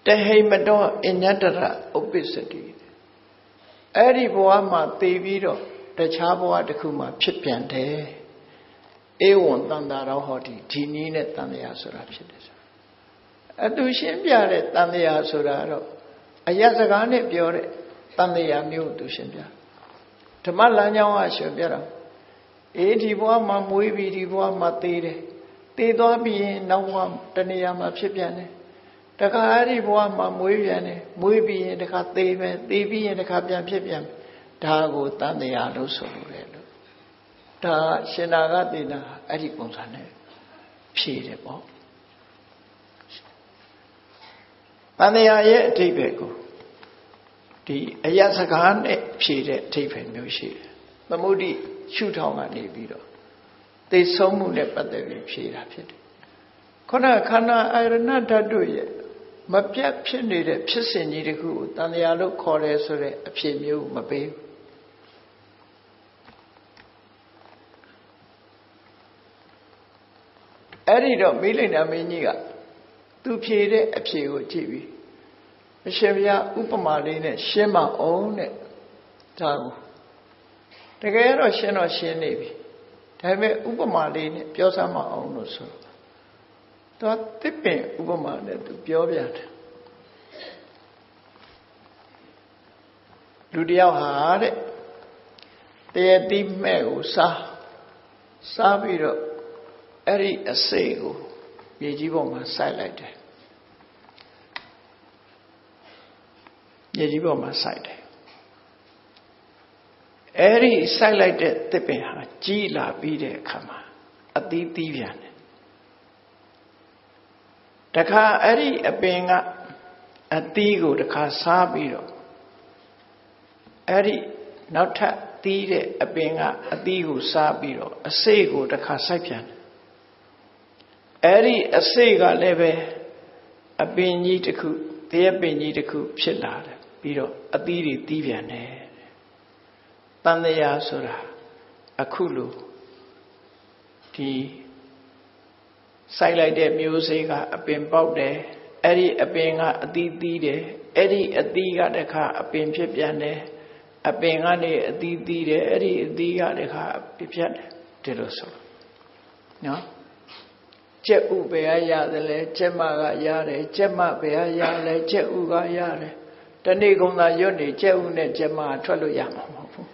တဟိမတော်အညတရဥပ္ပစ္စတိအဲ့ဒီဘဝမှာသေပြီးတော့တခြားဘဝတစ်ခုမှာဖြစ်ပြန်တယ်ဧဝံတန်တာရောဟောဒီဒီနည်းနဲ့တန်တရားဆိုတာဖြစ်တယ်ဆိုအတူရှင်းပြတဲ့တန်တရားဆိုတာတော့အယစကားနဲ့ပြောတဲ့တန်တရားမျိုးသူရှင်းပြ ဓမ္မလမ်းကြောင်းကရှင်းပြတာအေးဒီဘဝမှာမွေးပြီးဒီဘဝမှာသေတယ်သေသွားပြီးရင်နောက်ဘဝတဏှာမှာဖြစ်ပြန်တယ်တခါအဲ့ဒီဘဝမှာမွေးပြန်တယ်မွေးပြီးရင်တခါသေပဲသေပြီးရင်တခါပြန်ဖြစ်ပြန်ဒါကိုတန်တရားလို့ဆိုလို့ရတယ်လို့ဒါရှင်နာကသေနာအဲ့ဒီပုံစံနဲ့ဖြေတယ်ပေါ့တန်တရားရဲ့အထိပ္ပယ်ကို ဒီအယစကားနဲ့ဖြေတဲ့အထိပ္ပယ်မျိုးရှိတယ်သမုဒိရှုထောင်ကနေပြီးတော့သိဆုံးမှုနဲ့ပတ်သက်ပြီးဖြေတာဖြစ်တယ်ခုနခန္ဓာအာရဏဓာတ်တို့ရဲ့မပြတ်ဖြစ်နေတဲ့ဖြစ်စဉ်ကြီးတခုကိုတန်လျာလို့ခေါ်တယ်ဆိုတဲ့အဖြစ်မျိုးမပေးဘူးအဲ့ဒီတော့မိလိန်နာမင်းကြီးကသူဖြေတဲ့အဖြေကိုကြည့်ပြီး အရှင်ဘုရားဥပမာလေးနဲ့ရှင်းမအောင်တဲ့ဒါကိုတကယ်တော့ရှင်းတော့ရှင်းနေပြီဒါပေမဲ့ဥပမာလေးနဲ့ပြောစမ်းမအောင်လို့ဆိုတော့တစ်ပင်ဥပမာနဲ့သူပြောပြတယ်လူတယောက်ဟာတဲ့တရတိမဲ့ကိုစားစားပြီးတော့အဲ့ဒီအစိတ်ကိုမြေကြီးပေါ်မှာစိုက်လိုက်တယ် မြေကြီးပေါ်မှာစိုက်တယ်အဲ့ဒီစိုက်လိုက်တဲ့တစ်ပင်ဟာကြီးလာပြီးတဲ့အခါမှာအသီးသီးပြန်တယ်တခါအဲ့ဒီအပင်ကအသီးကိုတခါစားပြီးတော့အဲ့ဒီနောက်ထပ်သီးတဲ့အပင်ကအသီးကိုစားပြီးတော့အစိတ်ကိုတခါစိုက်ပြန်တယ်အဲ့ဒီအစိတ်ကလည်းပဲအပင်ကြီးတစ်ခုတရပင်ကြီးတစ်ခုဖြစ်လာတယ် ပြီးတော့အသီးတွေတီးပြန်တယ်တန်တရားဆိုတာအခုလိုဒီစိုက်လိုက်တဲ့မျိုးစေ့ကအပင်ပေါက်တယ်အဲ့ဒီအပင်ကအသီးသီးတယ်အဲ့ဒီအသီးကတခါအပင်ဖြစ်ပြန်တယ်အပင်ကနေအသီးသီးတယ်အဲ့ဒီအသီးကတခါဖြစ်ပြန်တယ်ဒီလိုဆိုနော်ကျက်ဥဘယ်ရရတယ်လဲကျက်မကရတယ်ကျက်မဘယ်ရရလဲကျက်ဥကရတယ် တနေ့ကုန်သာရွတ်နေကျက်ဥနဲ့ကျက်မထွက်လို့ရမှာမဟုတ်ဘူး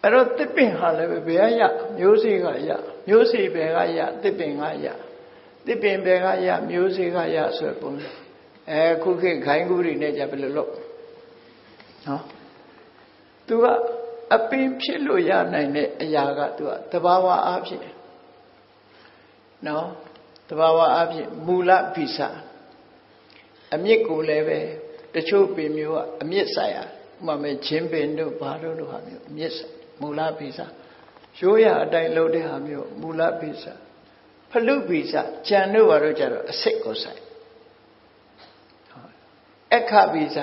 အဲ့တော့တစ်ပင်ဟာလည်းဘယ်ရရမျိုးစေ့ကရမျိုးစေ့ဘယ်ကရတစ်ပင်ကရတစ်ပင်ဘယ်ကရမျိုးစေ့ကရဆိုပုံအဲခုခေတ်ခိုင်းကူးတွေနဲ့ကြဘယ်လိုလုပ်နော်သူကအပင်ဖြစ်လို့ရနိုင်တဲ့အရာကသူကတဘာဝအားဖြင့်နော်တဘာဝအားဖြင့်မူလဗိစအမြစ်ကိုလည်းပဲ တချို့ပင်မျိုးကအမြစ်ဆိုင်ရဥပမာမဲ့ချင်းပင်တို့ဘာတို့တို့ဟာမျိုးအမြစ်ဆိုင်မူလဗိစရိုးရအတိုင်းလုပ်တဲ့ဟာမျိုးမူလဗိစဖလုဗိစကြံတို့ဘာတို့ကြတော့အစိတ်ကိုဆိုင်အခဗိစ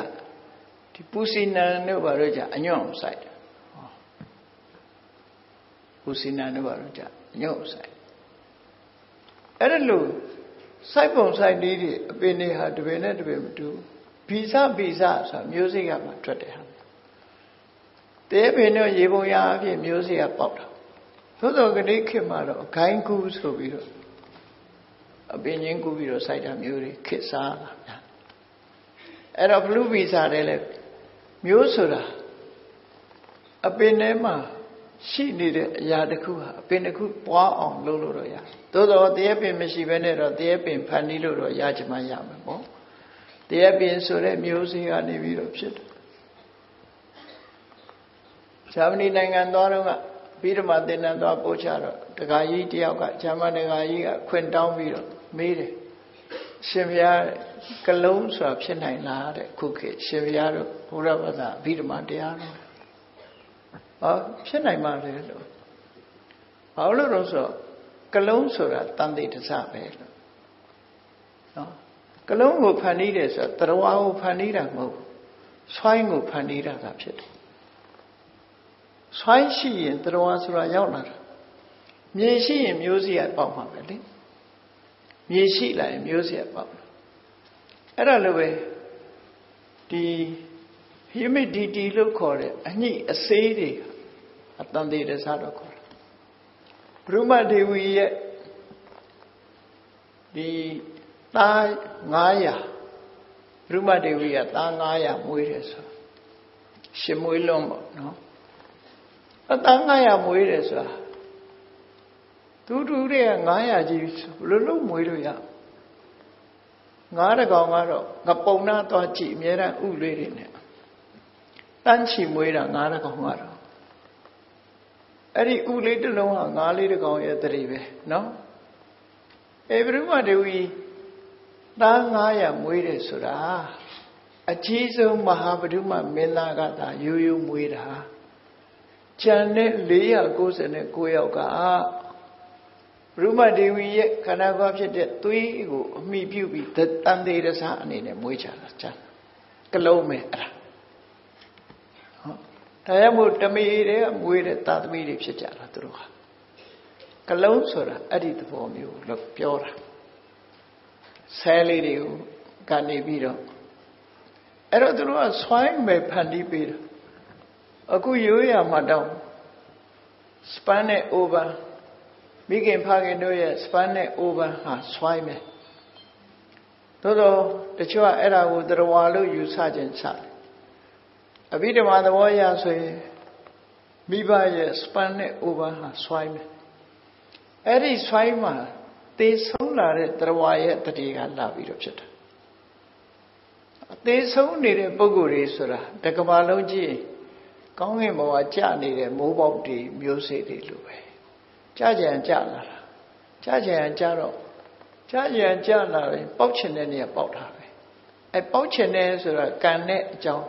ဒီပူစီနံတို့ဘာတို့ကြအညွန့်ဆိုင်ပူစီနံတို့ဘာတို့ကြအညွန့်ဆိုင်အဲ့ဒါလို့စိုက်ပုံစိုက်နည်းတွေအပင်တွေဟာတပင်နဲ့တပင်မတူဘီ စဘီစဆိုတာမျိုးစိတ်ကမှထွက်တယ်ဟာတဲပင်တို့ရေပုံရအဖြစ်မျိုးစိတ်ကပေါက်တာသို့တော်ကလေးခေတ်မှာတော့ဂိုင်းကူးဆိုပြီးတော့အပင်ချင်းကူးပြီးတော့စိုက်တာမျိုးတွေခေတ်စားတာဗျာအဲ့တော့ဘလူးဘီစတဲ့လေမျိုးဆိုတာအပင်ထဲမှာရှိနေတဲ့အရာတစ်ခုဟာအပင်တစ်ခုပွားအောင်လုပ်လို့တော့ရသို့တော့တရက်ပင်မရှိဘဲနဲ့တော့တရက်ပင်ဖန်တီးလို့တော့ရချင်မှရမှာပေါ့ တရပင်ဆိုတဲ့မျိုးစေ့ကနေပြီးတော့ဖြစ်တယ်။ဂျာမနီနိုင်ငံသွားတော့ကပြီးဓမ္မသင်တန်းသွားပို့ချတော့တခါကြီးတယောက်ကဂျာမန်တခါကြီးကခွင်တောင်းပြီးတော့မေးတယ်။ရှင်ဘုရားကလုံးဆိုတာဖြစ်နိုင်လားတဲ့ခုခေတ်ရှင်ဘုရားတို့ဘုရားဘာသာပြီးဓမ္မတရားတို့ဟောဖြစ်နိုင်ပါလေလို့ဘာလို့လို့ဆိုကလုံးဆိုတာတန်တိတ္တစပဲလို့နော် ကလုံးကိုဖန်တီးတယ်ဆိုတာတရားကိုဖန်တီးတာမဟုတ်ဆွိုင်းကိုဖန်တီးတာကဖြစ်တယ်ဆွိုင်းရှိရင်တရားဆိုတာရောက်လာတာမြေရှိရင်မျိုးစီရပေါက်မှာပဲလေမြေရှိလာရင်မျိုးစီရပေါက်အဲ့ဒါလိုပဲဒီ humidity လို့ခေါ်တဲ့အညိအစေးတွေအတန်သေးတစားတော့ခေါ်တာဘုရမဒေဝီရဲ့ဒီ သား900ဘုရမဒေဝီကသား900မွေးတယ်ဆိုရှင်မွေးလုံးပေါ့နော်အသား900မွေးတယ်ဆိုတာသူတူတဲ့900ကြီးဘယ်လိုလုပ်မွေးလို့ရငါးတကောင်ကတော့ငပုံနာသွားကြည့်အများအားဥလေးတွေနဲ့တန်းချီမွေးတာငါးတကောင်ကတော့အဲ့ဒီဥလေးတစ်လုံးဟာငါးလေးတကောင်ရဲ့တတိပဲနော်အေဘရုမဒေဝီ သား900မွေးတယ်ဆိုတာအကြီးဆုံးမဟာဗဒုမမင်းသားကသာရိုးရိုးမွေးတာကျန်တဲ့499ယောက်ကရူမဒေဝီရဲ့ခန္ဓာကိုယ်ဖြစ်တဲ့သွေးကိုအမိပြုပြီးတန်သေးရစားအနေနဲ့မွေးချတာကျန်ကလုံးမဲ့အဲ့ဒါဒါရမို့တမေတဲ့မွေးတဲ့သာသမီတွေဖြစ်ကြတာသူတို့ဟာကလုံးဆိုတာအဲ့ဒီသဘောမျိုးလို့ပြောတာ ဆဲလေးတွေကိုကနေပြီးတော့အဲ့တော့သူတို့ကဆွိုင်းမဲ့ဖန်တီးပေးတယ်အခုရိုးရမှာတော့စပန်နဲ့အိုဗာမိခင်ဖခင်တို့ရဲ့စပန်နဲ့အိုဗာဟာဆွိုင်းမယ်သို့တော့တချို့ကအဲ့ဒါကိုတရဝါလို့ယူဆခြင်းချတယ်အဘိဓမ္မာသဘောအရဆိုရင်မိဘရဲ့စပန်နဲ့အိုဗာဟာဆွိုင်းမယ်အဲ့ဒီဆွိုင်းမှာ သေဆုံးလာတဲ့တရဝါရဲ့တတိကလာပြီးတော့ဖြစ်တာအသေးဆုံးနေတဲ့ပုံကိုယ်တွေဆိုတာတကဘာလုံးကြည့်ကကောင်းကင်ဘဝကြာနေတဲ့မိုးပေါက်တွေမျိုးစေ့တွေလိုပဲကြာကြံကြာလာတာကြာကြံကြာတော့ကြာကြံကြာလာရင်ပေါက်ချင်တဲ့နေရာပေါက်တာပဲအဲပေါက်ချင်တယ်ဆိုတာကံနဲ့အကြောင်း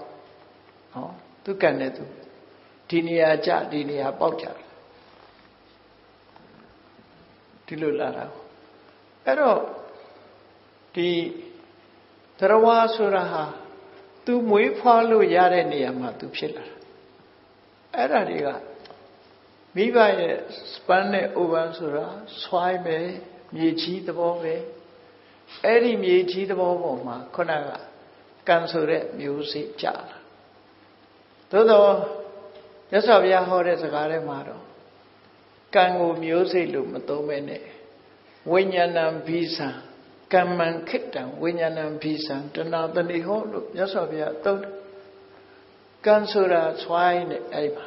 ဟောသူကံနဲ့သူဒီနေရာကြာဒီနေရာပေါက်ကြတယ်ဒီလိုလာတာ အဲ့တော့ဒီသရဝါဆိုတာဟာသူမွေးဖွားလို့ရတဲ့နေရာမှာသူဖြစ်လာတာအဲ့ဒါတွေကမိဘရဲ့စပန်နဲ့အိုဗန်ဆိုတာဆွိုင်းပဲမြေကြီးသဘောပဲအဲ့ဒီမြေကြီးသဘောပေါ်မှာခုနကကံဆိုတဲ့မျိုးစေ့ကြလာသို့တော့မြတ်စွာဘုရားဟောတဲ့စကားထဲမှာတော့ကံကိုမျိုးစိတ်လို့မသုံးမဲနဲ့ ဝိညာဏံဘိသံကမ္မံခိတံဝိညာဏံဘိသံတဏတဏိဟောလို့မြတ်စွာဘုရားသုံးကံဆိုတာဆွိုင်းနဲ့အဲ့မှာ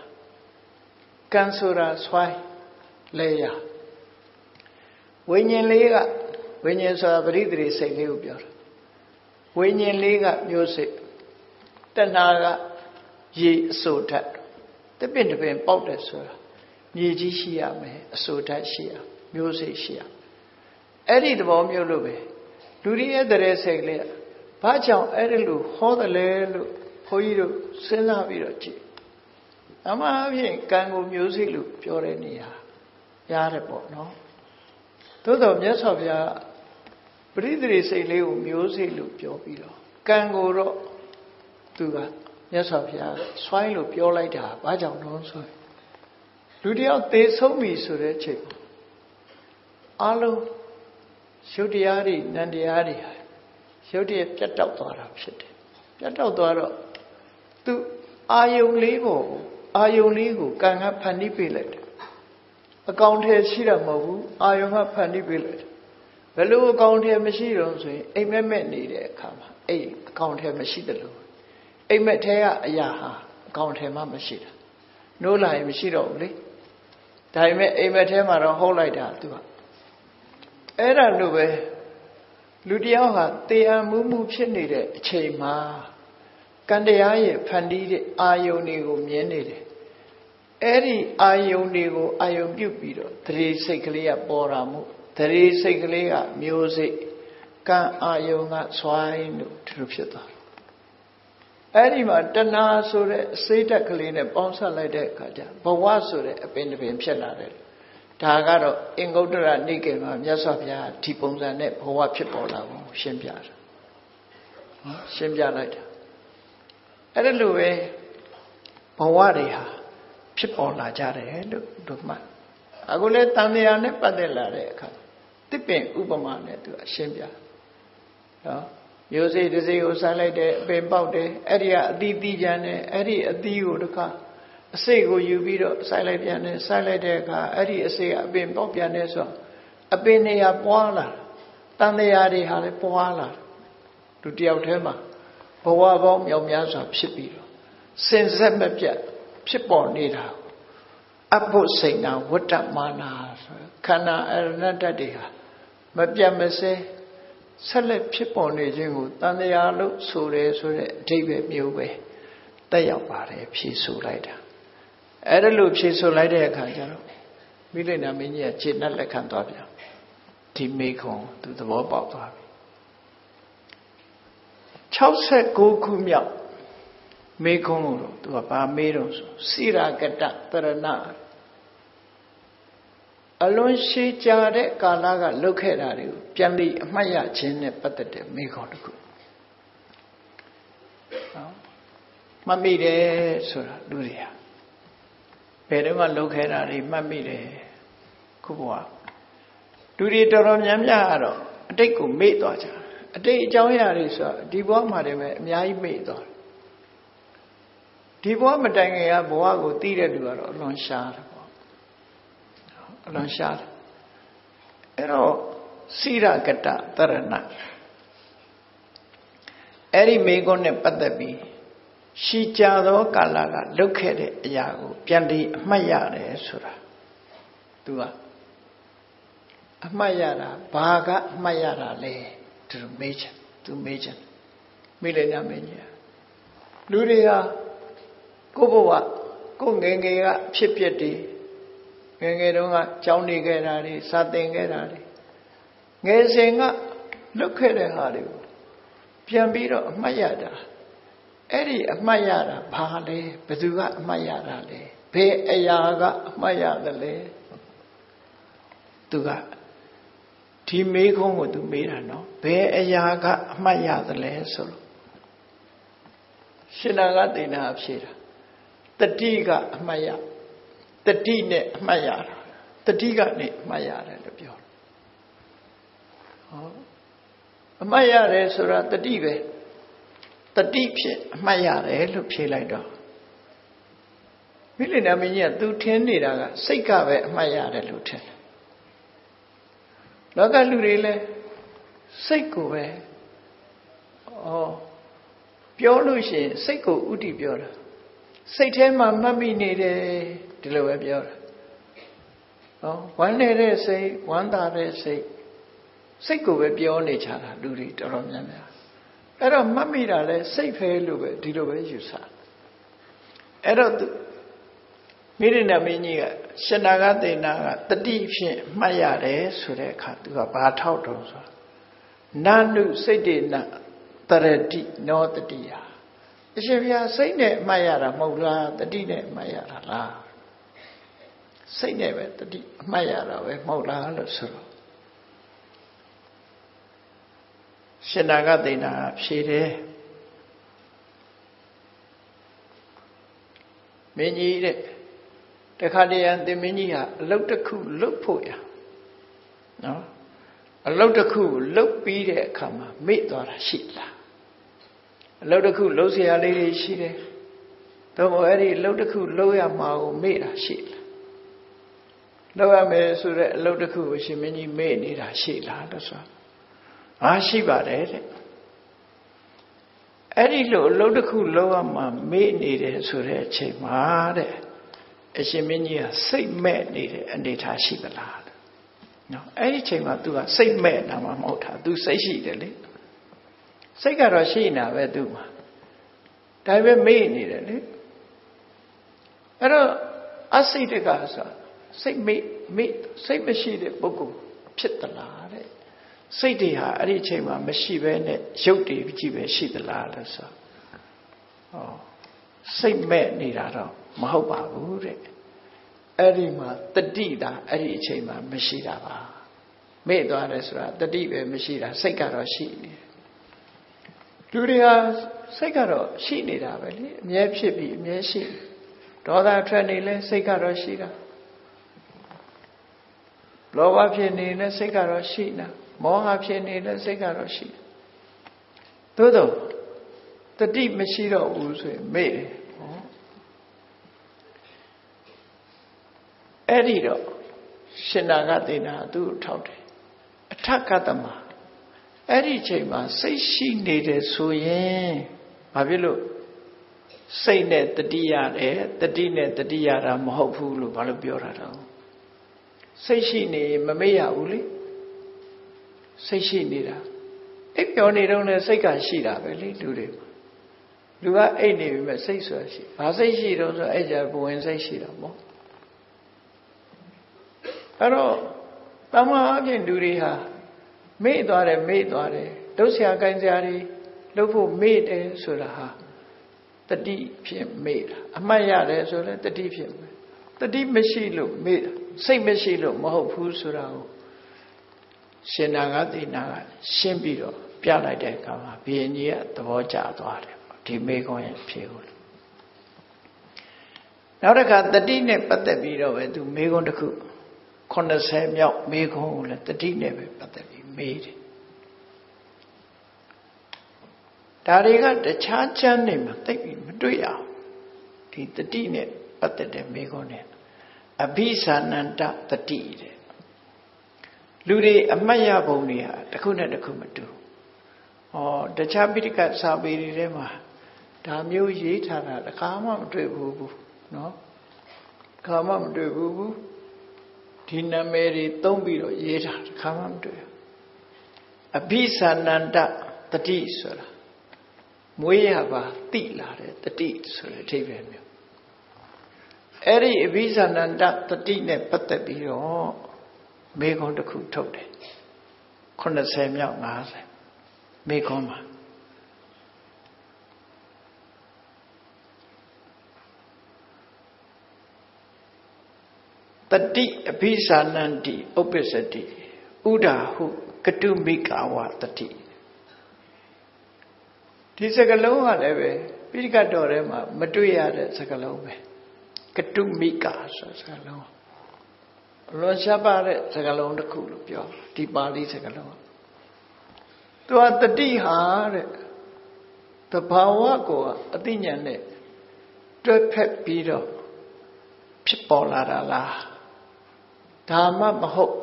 ကံဆိုတာဆွိုင်းလဲရဝိညာဉ်လေးကဝိညာဉ်ဆိုတာပရိသေစိတ်လေးကိုပြောတာဝိညာဉ်လေးကမျိုးစိတ်တဏှာကရေအစိုးဓာတ်တပင်တပင်ပေါက်တယ်ဆိုတာမြေကြီးရှိရမယ်အစိုးဓာတ်ရှိရမျိုးစိတ်ရှိရ အဲ့ဒီသဘောမျိုးလို့ပဲလူတွေရဲ့တရေစိတ်လေးဘာကြောင့်အဲ့ဒီလိုဟောတယ်လဲလို့ဘုန်းကြီးတို့စဉ်းစားပြီးတော့ကြည့်အမှန်အဖြစ်ကံကိုမျိုးစိတ်လို့ပြောတဲ့နေရာရတယ်ပေါ့နော်သို့တော်မြတ်စွာဘုရားပရိသေစိတ်လေးကိုမျိုးစိတ်လို့ပြောပြီးတော့ကံကိုတော့သူကမြတ်စွာဘုရားဆွိုင်းလို့ပြောလိုက်တာဘာကြောင့်လို့ဆိုရင်လူတယောက်သေဆုံးပြီဆိုတဲ့ချိန်အလုံး ရုပ်တရားတွေနံတရားတွေရုပ်တရက်ပြတ်တောက်သွားတာဖြစ်တယ်ပြတ်တောက်သွားတော့သူအာယုံလေးကိုအာယုံလေးကိုကံကဖန်တီးပေးလိုက်တယ်အကောင်ထဲရှိတာမဟုတ်ဘူးအာယုံကဖန်တီးပေးလိုက်တယ်ဘယ်လိုအကောင်ထဲမရှိတော့ဆိုရင်အိမ်မက်မက်နေတဲ့အခါမှာအဲ့အကောင်ထဲမရှိတယ်လို့အိမ်မက်ထဲကအရာဟာအကောင်ထဲမှာမရှိတာနိုးလာရင်မရှိတော့ဘူးလေဒါပေမဲ့အိမ်မက်ထဲမှာတော့ဟုတ်လိုက်တာသူက အဲ့ဒါလို့ပဲလူတယောက်ဟာတရားမှုမှုဖြစ်နေတဲ့အချိန်မှာကံတရားရဲ့ဖန်တီးတဲ့အာယုန်တွေကိုမြင်နေတယ်အဲ့ဒီအာယုန်တွေကိုအာယုန်ပြုတ်ပြီးတော့သတိစိတ်ကလေးကပေါ်တာမှုသတိစိတ်ကလေးကမျိုးစိတ်ကံအာယုန်ကဆွိုင်းလို့ဒီလိုဖြစ်သွားအဲ့ဒီမှာတဏှာဆိုတဲ့အစိတ်တက်ကလေးနဲ့ပေါင်းဆက်လိုက်တဲ့အခါကျဘဝဆိုတဲ့အပင်တစ်ပင်ဖြစ်လာတယ် ဒါကတော့အင်္ဂုတ္တရနေကေမှာမြတ်စွာဘုရားဒီပုံစံနဲ့ဘဝဖြစ်ပေါ်လာပုံရှင်းပြတာနော်ရှင်းပြလိုက်တာအဲ့ဒါလိုပဲဘဝတွေဟာဖြစ်ပေါ်လာကြတယ်လို့တို့မှအခုလဲတန်တရားနဲ့ပတ်သက်လာတဲ့အခါတစ်ပင်ဥပမာနဲ့သူအရှင်းပြနော်မျိုးစိတ်တစ်စိတ်ကိုစားလိုက်တယ်အပင်ပေါက်တယ်အဲ့ဒီကအသီးသီးကြံတယ်အဲ့ဒီအသီးကိုတခါ အစိတ်ကိုယူပြီးတော့ဆိုင်လိုက်ပြန်တယ်ဆိုင်လိုက်တဲ့အခါအဲ့ဒီအစိတ်ကအပင်ပေါက်ပြန်တယ်ဆိုတော့အပင်နေရာပွားလာတန်တရားတွေဟာလည်းပွားလာလူတယောက်တည်းမှာဘဝပေါင်းမြောက်များစွာဖြစ်ပြီးတော့စင်ဆက်မပြတ်ဖြစ်ပေါ်နေတာအဘုစိန်နာဝတ္တမာနာဆိုခန္ဓာအရဏတ္တတွေဟာမပြတ်မစဲဆက်လက်ဖြစ်ပေါ်နေခြင်းကိုတန်တရားလို့ဆိုတယ်ဆိုတဲ့အဓိပ္ပာယ်မျိုးပဲတက်ရောက်ပါတယ်ဖြေဆိုလိုက်တာ အဲ့ဒါလို့ဖြေဆိုလိုက်တဲ့အခါကျတော့မိလိနာမင်းကြီးကခြေနဲ့လက်ခံသွားပြန်ဒီမိခွန်သူသဘောပေါက်သွားပြီ69ခုမြောက်မေခွန်းကိုတော့သူကဘာမေးတော့ဆိုစိရာကတတရဏအလွန်ရှည်ကြာတဲ့ကာလကလုတ်ခဲ့တာတွေကိုပြန်ပြီးအမှတ်ရခြင်းနဲ့ပတ်သက်တဲ့မေခွန်းတစ်ခုနော်မှတ်မိတယ်ဆိုတာလူတွေဟာ ဘယ်တော့မှလုတ်ခဲ့တာတွေမှတ်မိတယ်ခုဘဝလူတွေတော်တော်များများကတော့အတိတ်ကိုမေ့သွားကြအတိတ်အကြောင်းအရာတွေဆိုဒီဘဝမှာတည်းပဲအများကြီးမေ့သွားဒီဘဝမတိုင်ခင်ကဘဝကိုသိတဲ့လူကတော့အလွန်ရှားတယ်ပေါ့အလွန်ရှားတယ်အဲ့တော့စိရကတတရဏအဲ့ဒီမိကုန်းနဲ့ပတ်သက်ပြီး ရှီကြသောကာလကလုတ်ခဲ့တဲ့အရာကို ပြန်ပြီးအမှတ်ရတယ်ဆိုတာသူကအမှတ်ရတာဘာကအမှတ်ရတာလဲသူမေးချင်သူမေးချင်မေးလိုက်တာမင်းကြီးလူတွေဟာကိုယ့်ဘဝကိုငယ်ငယ်ကဖြစ်ဖြစ်တည်ငယ်ငယ်တုန်းကကြောင်းနေခဲ့တာတွေစာသင်ခဲ့တာတွေငယ်စဉ်ကလွတ်ခဲ့တဲ့ဟာတွေကိုပြန်ပြီးတော့အမှတ်ရတာ အဲ့ဒီအမှတ်ရတာဘာလဲဘယ်သူကအမှတ်ရတာလဲဘယ်အရာကအမှတ်ရတယ်လဲသူကဒီမေးခွန်းကိုသူမေးတာနော်ဘယ်အရာကအမှတ်ရသလဲဆိုလို့ရှင်နာကတိဏအဖြေတာတတိကအမှတ်ရတတိနဲ့အမှတ်ရတာတတိကနေအမှတ်ရတယ်လို့ပြောတယ်ဟောအမှတ်ရတယ်ဆိုတာတတိပဲ တတိဖြစ်အမှတ်ရတယ်လို့ဖြေလိုက်တော့မိလိနာမင်းကြီးကသူထင်းနေတာကစိတ်ကပဲအမှတ်ရတယ်လို့ထင်တယ်လောကလူတွေလည်းစိတ်ကိုပဲဩပြောလို့ရှိရင်စိတ်ကိုဥတည်ပြောတာစိတ်ထဲမှာမှတ်မိနေတယ်ဒီလိုပဲပြောတာဟောဝမ်းနေတဲ့စိတ်ဝမ်းသာတဲ့စိတ်စိတ်ကိုပဲပြောနေကြတာလူတွေတော်တော်များများ အဲ့တော့မှတ်မိတာလဲစိတ်ဖဲလို့ပဲဒီလိုပဲယူဆအဲ့တော့မိရိဏမင်းကြီးကရှင်နာဂသေနာကတတိဖြင့်မှတ်ရတယ်ဆိုတဲ့အခါသူကဘာထောက်တုံးဆိုနာနုစိတ်တေနတရတိနောတတိယအရှင်ဘုရားစိတ်နဲ့မှတ်ရတာမဟုတ်လားတတိနဲ့မှတ်ရတာလားစိတ်နဲ့ပဲတတိအမှတ်ရတာပဲမဟုတ်လားလို့ဆိုတော့ ရှင်နာဂသေနာဖြေတယ်မင်းကြီးတဲ့တခါတည်းရန်သင်မင်းကြီးဟာအလုတ်တစ်ခုလုတ်ဖို့ရနော်အလုတ်တစ်ခုလုတ်ပြီးတဲ့အခါမှာမေ့သွားတာရှိလားအလုတ်တစ်ခုလှုပ်เสียရလေးတွေရှိတယ်တော့အဲ့ဒီအလုတ်တစ်ခုလှုပ်ရမှာကိုမေ့တာရှိလားလှုပ်ရမယ်ဆိုတဲ့အလုတ်တစ်ခုကိုရှင်မင်းကြီးမေ့နေတာရှိလားလို့ဆို အားရှိပါတယ်တဲ့အဲ့ဒီလိုအလုတ်တစ်ခုလှုပ်ရမှာမေ့နေတယ်ဆိုတဲ့အချိန်မှာတဲ့အရှင်မင်းကြီးကစိတ်မဲ့နေတဲ့အနေထားရှိသလားနော်အဲ့ဒီချိန်မှာ तू ကစိတ်မဲ့တာမှမဟုတ်တာ तू စိတ်ရှိတယ်လေစိတ်ကတော့ရှိနေတာပဲ तू မှာဒါပေမဲ့မေ့နေတယ်လေအဲ့တော့အစိတ်တကဆိုစိတ်မေ့မေ့စိတ်မရှိတဲ့ပုဂ္ဂိုလ်ဖြစ်သလားတဲ့ စိတ်တွေဟာအဲ့ဒီအချိန်မှာမရှိဘဲနဲ့ရုပ်တွေကြီးပဲရှိသလားလို့ဆိုဟောစိတ်မဲ့နေတာတော့မဟုတ်ပါဘူးတဲ့အဲ့ဒီမှာတတိတာအဲ့ဒီအချိန်မှာမရှိတာပါမေ့သွားတယ်ဆိုတာတတိပဲမရှိတာစိတ်ကတော့ရှိနေတယ်လူတွေဟာစိတ်ကတော့ရှိနေတာပဲလေအမြဲဖြစ်ပြီးအမြဲရှိဒေါသထွက်နေလဲစိတ်ကတော့ရှိတာလောဘဖြစ်နေလဲစိတ်ကတော့ရှိတာ မောဟဖြစ်နေလဲစိတ်ကတော့ရှိသို့တော့တတိမရှိတော့ဘူးဆိုရင်မေ့တယ်အဲ့ဒီတော့ရှင်နာကသေနာသူ့ကိုထောက်တယ်အထကတမအဲ့ဒီချိန်မှာစိတ်ရှိနေတယ်ဆိုရင်ဘာဖြစ်လို့စိတ်နဲ့တတိရတယ်တတိနဲ့တတိရတာမဟုတ်ဘူးလို့ဘာလို့ပြောတာတော့စိတ်ရှိနေမမေ့ရဘူးလေ စိတ်ရှိနေတာအိပ်ပျော်နေတော့လည်းစိတ်ကရှိတာပဲလေလူတွေလူကအိပ်နေပြီမဲ့စိတ်ဆိုတာရှိဘာစိတ်ရှိတော့ဆိုအဲ့ကြဘဝင်စိတ်ရှိတာပေါ့အဲ့တော့တမန်အပြင်လူတွေဟာမေ့သွားတယ်မေ့သွားတယ်လှုပ်ရှားကိုင်းစရာတွေလှုပ်ဖို့မေ့တယ်ဆိုတာဟာတတိဖြစ်မေ့တာအမှတ်ရတယ်ဆိုလဲတတိဖြစ်မေ့တတိမရှိလို့မေ့စိတ်မရှိလို့မဟုတ်ဘူးဆိုတာကို ရှင်နာကသိနာကရှင်းပြီးတော့ပြလိုက်တဲ့အခါမှာဘုရင်ကြီးကသဘောကျသွားတယ်ဒီမေခွန်းရဲ့ဖြေကိုနောက်တစ်ခါတတိနဲ့ပတ်သက်ပြီးတော့ပဲသူမေခွန်းတစ်ခု80မြောက်မေခွန်းကိုလည်းတတိနဲ့ပဲပတ်သက်ပြီးမေးတယ်ဒါတွေကတခြားချမ်းနေမှာသိပြီးမတွေ့ရအောင်ဒီတတိနဲ့ပတ်သက်တဲ့မေခွန်းနဲ့အဘိဇာနန္တတတိတဲ့ လူတွေအမှတ်ရပုံတွေဟာတစ်ခုနဲ့တစ်ခုမတူဟောတခြားပိဋကစာပေတွေထဲမှာဒါမျိုးရေးထားတာတစ်ခါမှမတွေ့ဘူးဘူးเนาะခါမှမတွေ့ဘူးဘူးဒီနာမည်တွေသုံးပြီးတော့ရေးတာတစ်ခါမှမတွေ့အဘိသနန္တတတိဆိုတာမွေးရပါတိလာတဲ့တတိဆိုတဲ့အဓိပ္ပာယ်မျိုး အဲ့ဒီအဘိဇာနန္တတတိနဲ့ပတ်သက်ပြီးတော့ မေခွန်းတစ်ခုထုတ်တယ်80မြောက်50မေခွန်းမှာတတိအဘိဇာနန္တိဥပ္ပစ္စတိဥဒါဟုကတုမိကာဝတတိဒီစကလုံးကလည်းပဲပိဋကတ်တော်ထဲမှာမတွေ့ရတဲ့စကလုံးပဲကတုမိကာဆိုစကလုံး လွန်ရှားပါတဲ့စကလုံးတစ်ခုလို့ပြောဒီပါဠိစကလုံးသူကတတိဟာတဲ့တဘာဝကိုအသိဉာဏ်နဲ့တွဲဖက်ပြီးတော့ဖြစ်ပေါ်လာတာလားဒါမှမဟုတ်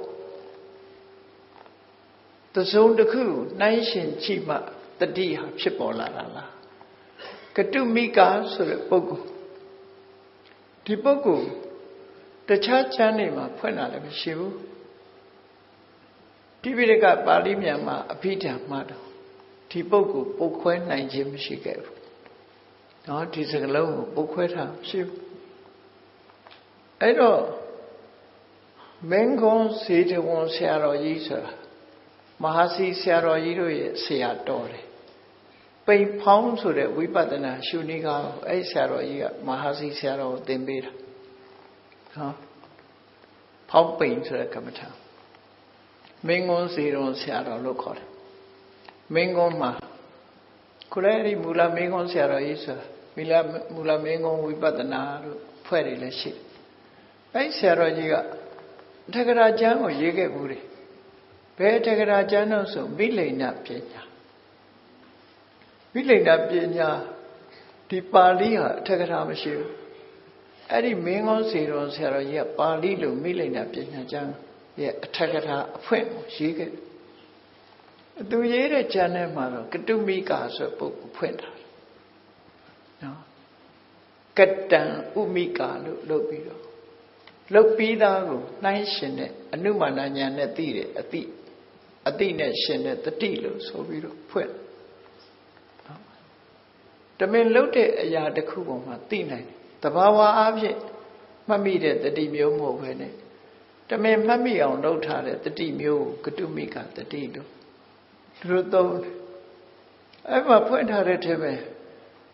တစုံတစ်ခုနှိုင်းရှင်ကြည့်မှတတိဟာဖြစ်ပေါ်လာတာလားကတုမိကာဆိုတဲ့ပုဂ္ဂိုလ်ဒီပုဂ္ဂိုလ် တခြားချမ်းနေမှာဖွင့်တာလည်းမရှိဘူးတိပိဋကပါဠိမြန်မှာအဖိဓာမှတော့ဒီပုဂ္ဂိုလ်ပုတ်ခွဲနိုင်ခြင်းမရှိခဲ့ဘူးเนาะဒီစကလုံးကိုပုတ်ခွဲတာမရှိဘူးအဲ့တော့မင်းကွန်စေတဝန်ဆရာတော်ကြီးဆိုတာမဟာစီဆရာတော်ကြီးတို့ရဲ့ဆရာတော်တယ်ပိန်ဖောင်းဆိုတဲ့ဝိပဿနာရှုနည်းကအဲ့ဆရာတော်ကြီးကမဟာစီဆရာတော်ကိုသင်ပေးတာ ဟောဖောင်းပိန်ဆိုတဲ့ကမ္မထာမင်းကွန်စေတော်ဆရာတော်လို့ခေါ်တယ်မင်းကွန်မှာခုလည်းဒီမူလမင်းကွန်ဆရာတော်ကြီးဆိုတာမူလမူလမင်းကွန်ဝိပဿနာတို့ဖွဲ့တယ်လည်းရှိတယ်အဲ့ဆရာတော်ကြီးကထက္ကရာကျမ်းကိုရေးခဲ့ဘူးတယ်ဘယ်ထက္ကရာကျမ်းတော့ဆိုမိလိန်နာပညာမိလိန်နာပညာဒီပါဠိဟာထက္ကရာမရှိဘူး အဲ့ဒီမင်းကောင်းစီတော်ဆရာတော်ကြီးကပါဠိလိုမိလိန်နာပညာကျမ်းရဲ့အထက်ကရာအဖွင့်ကိုရေးခဲ့သူရေးတဲ့ကျမ်းထဲမှာတော့ကတုမိကာဆိုပုဂ္ဂိုလ်ဖွင့်တာနော်ကတံဥမိကာလို့လုပ်ပြီးတော့လုတ်ပြီးသားကိုနှိုင်းရှင်တဲ့အနုမာနညာနဲ့သိတယ်အတိအတိနဲ့ရှင်တဲ့တတိလို့ဆိုပြီးတော့ဖွင့်တမင်လုတ်တဲ့အရာတစ်ခုပေါ်မှာသိနိုင်တယ် တဘာဝအားဖြင့်မှတ်မိတဲ့တတိမျိုးမဟုတ်ဘဲနဲ့တမင်မှတ်မိအောင်လုပ်ထားတဲ့တတိမျိုးကိုကတုမိကတတိလို့သူတို့သုံးအဲ့မှာဖွင့်ထားတဲ့ထဲမှာ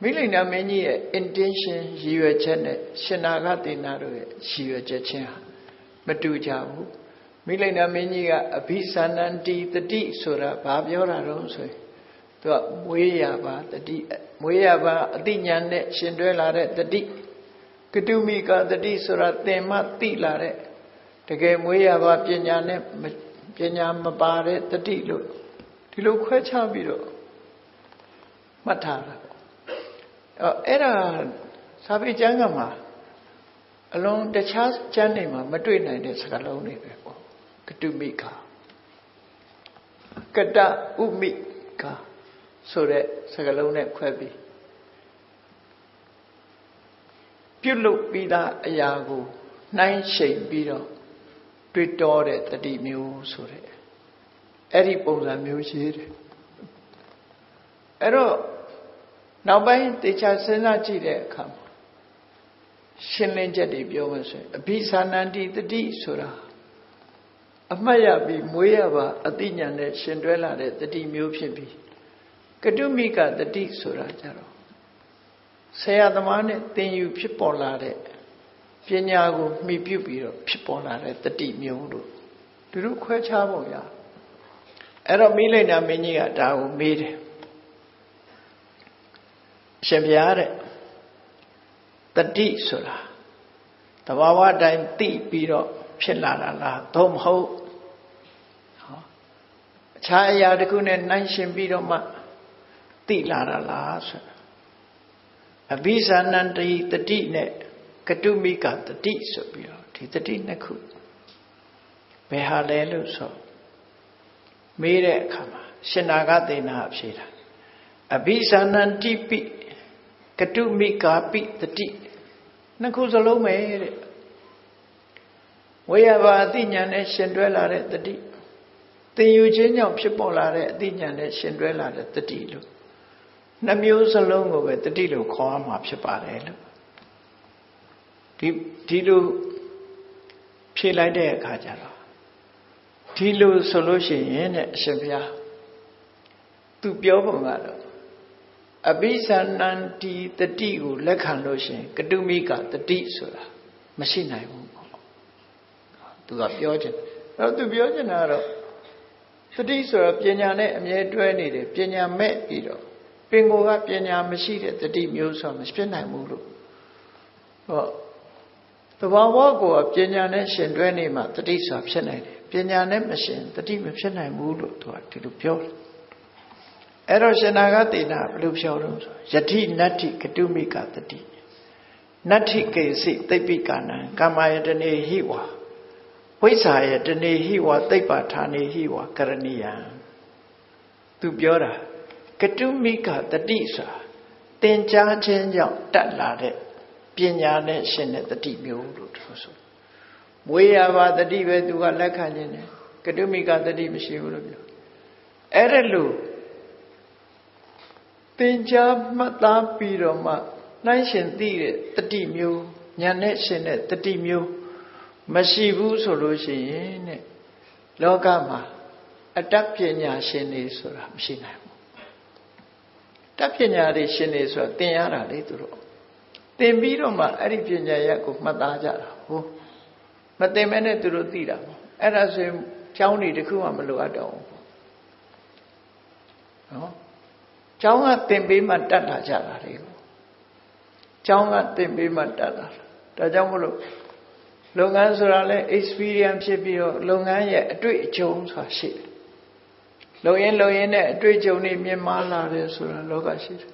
မိလိန်နာမင်းကြီးရဲ့ intention ရည်ရွယ်ချက်နဲ့ရှင်နာဂတေနာတို့ရဲ့ရည်ရွယ်ချက်ချင်းဟာမတူကြဘူးမိလိန်နာမင်းကြီးကအဘိသန္တန်တိတတိဆိုတာဘာပြောတာတော့ဆိုရင်သူကမွေးရပါတတိမွေးရပါအတိညာနဲ့ရှင်တွဲလာတဲ့တတိ ကတုမိကတတိဆိုတာသင်မှသိလာတဲ့တကယ်မွေးရပါပညာနဲ့ပညာမပါတဲ့တတိလို့ဒီလိုခွဲခြားပြီးတော့မှတ်ထားတာအဲ့ဒါစာပေကျမ်းကမှာအလုံးတခြားကျမ်းတွေမှာမတွေ့နိုင်တဲ့စကားလုံးတွေပဲပေါ့ကတုမိကာကတဥမိကာဆိုတဲ့စကားလုံးနဲ့ခွဲပြီး ပြုလုပ်ပြီးသားအရာကိုနှိုင်းရှိန်ပြီးတော့တွေ့တော်တဲ့တတိမျိုးဆိုတဲ့အဲ့ဒီပုံစံမျိုးရှိတယ်အဲ့တော့နောက်ပိုင်းတေချာစဉ်းစားကြည့်တဲ့အခါမှာရှင်းလင်းချက်တွေပြောမှဆိုရင်အဘိသာနန္တိတတိဆိုတာအမှတ်ရပြီးမွေးရပါအတိညာနဲ့ရှင်တွဲလာတဲ့တတိမျိုးဖြစ်ပြီးကတုမိကတတိဆိုတာကြတော့ ဆရာသမားနဲ့သင်ယူဖြစ်ပေါ်လာတဲ့ပညာကိုမှီပြုပြီးတော့ဖြစ်ပေါ်လာတဲ့တတိမျိုးတို့သူတို့ခွဲခြားပုံရအဲ့တော့မိလိမ့်နာမင်းကြီးကဒါကိုမေးတယ်ရှင်ဘုရားတဲ့တတိဆိုတာတဘာဝတိုင်းသိပြီးတော့ဖြစ်လာတာလားသို့မဟုတ်ဟောအခြားအရာတစ်ခုနဲ့နှိုင်းရှင်ပြီးတော့မှသိလာတာလားဆိုတာ အဘိဇာနန္တိတတိနဲ့ကတုမိကတတိဆိုပြီးတော့ဒီတတိနှစ်ခုဘယ်ဟာလဲလို့ဆိုမေးတဲ့အခါမှာရှင်နာဂသေနာဖြေတာအဘိဇာနန္တိပိကတုမိကာပိတတိနှစ်ခုစလုံးပဲတဲ့ဝေယဘာအတိညာနဲ့ရှင်တွဲလာတဲ့တတိသင်ယူခြင်းကြောင့်ဖြစ်ပေါ်လာတဲ့အတိညာနဲ့ရှင်တွဲလာတဲ့တတိလို့ နှမျိုးစလုံးကိုပဲတတိလို့ခေါ်ရမှာဖြစ်ပါတယ်လို့ဒီဒီလိုဖြေလိုက်တဲ့အခါကျတော့ဒီလိုဆိုလို့ရှိရင်တဲ့အရှင်ဘုရားသူပြောပုံကတော့အဘိဇာနန္တိတတိကိုလက်ခံလို့ရှိရင်ကတုမိကတတိဆိုတာမရှိနိုင်ဘူးပေါ့သူကပြောချင်အဲ့တော့သူပြောချင်တာကတော့တတိဆိုတော့ပညာနဲ့အမြဲတွဲနေတယ်ပညာမဲ့ပြီးတော့ပ င်ကိုကပညာမရှိတဲ့တတိမျိုးဆိုမဖြစ်နိုင်ဘူးလို့ဟောသဘာဝကိုပညာနဲ့ရှင်တွဲနေမှတတိဆိုတာဖြစ်နိုင်တယ်ပညာနဲ့မရှင်တတိမဖြစ်နိုင်ဘူးလို့သူကဒီလိုပြောတယ်အဲ့တော့ရှင်နာဂတေနာဘယ်လိုပြောတော့ဆိုယတိနတ္ထိကတုမိကတတိနတ္ထိကေစိသိပ္ပိကနံကာမယတနေဟိဝါဝိဇ္ဇာယတနေဟိဝါသိပ္ပဌာနေဟိဝါကရဏီယံသူပြောတာ ကတုမိကတတိဆိုတာသင်ကြားခြင်းကြောင့်တတ်လာတဲ့ပညာနဲ့ရှင်တဲ့တတိမျိုးလို့သူဆိုမွေးရပါတတိပဲသူကလက်ခံခြင်းတယ်ကတုမိကတတိမရှိဘူးလို့ပြောအဲ့ဒါလို့သင်ကြားမှတ်သားပြီးတော့မှနှိုင်းရှင်သိတဲ့တတိမျိုးညာနဲ့ရှင်တဲ့တတိမျိုးမရှိဘူးဆိုလို့ရှိရင်တဲ့လောကမှာအတတ်ပညာရှင်တွေဆိုတာမရှိနိုင်ဘူး တတ်ပညာတွေရှင်တွေဆိုတာသင်ရတာလေသူတို့သင်ပြီးတော့မှအဲ့ဒီပညာရက်ကိုမှတ်သားကြတာဟုတ်မသင်မဲနဲ့သူတို့သိတာပေါ့အဲ့ဒါဆိုရင်ကျောင်းတွေတခုမှမလိုအပ်တော့ဘူးနော်ကျောင်းကသင်ပေးမှတတ်လာကြတာလေကျောင်းကသင်ပေးမှတတ်လာတာဒါကြောင့်မလို့လုပ်ငန်းဆိုတာလဲ experience ဖြစ်ပြီးတော့လုပ်ငန်းရဲ့အတွေ့အကြုံဆိုတာရှိတယ် လုံရင်လုံရင်နဲ့အတွေ့အကြုံတွေမြင်မာလာတယ်ဆိုတာလောကရှိတယ်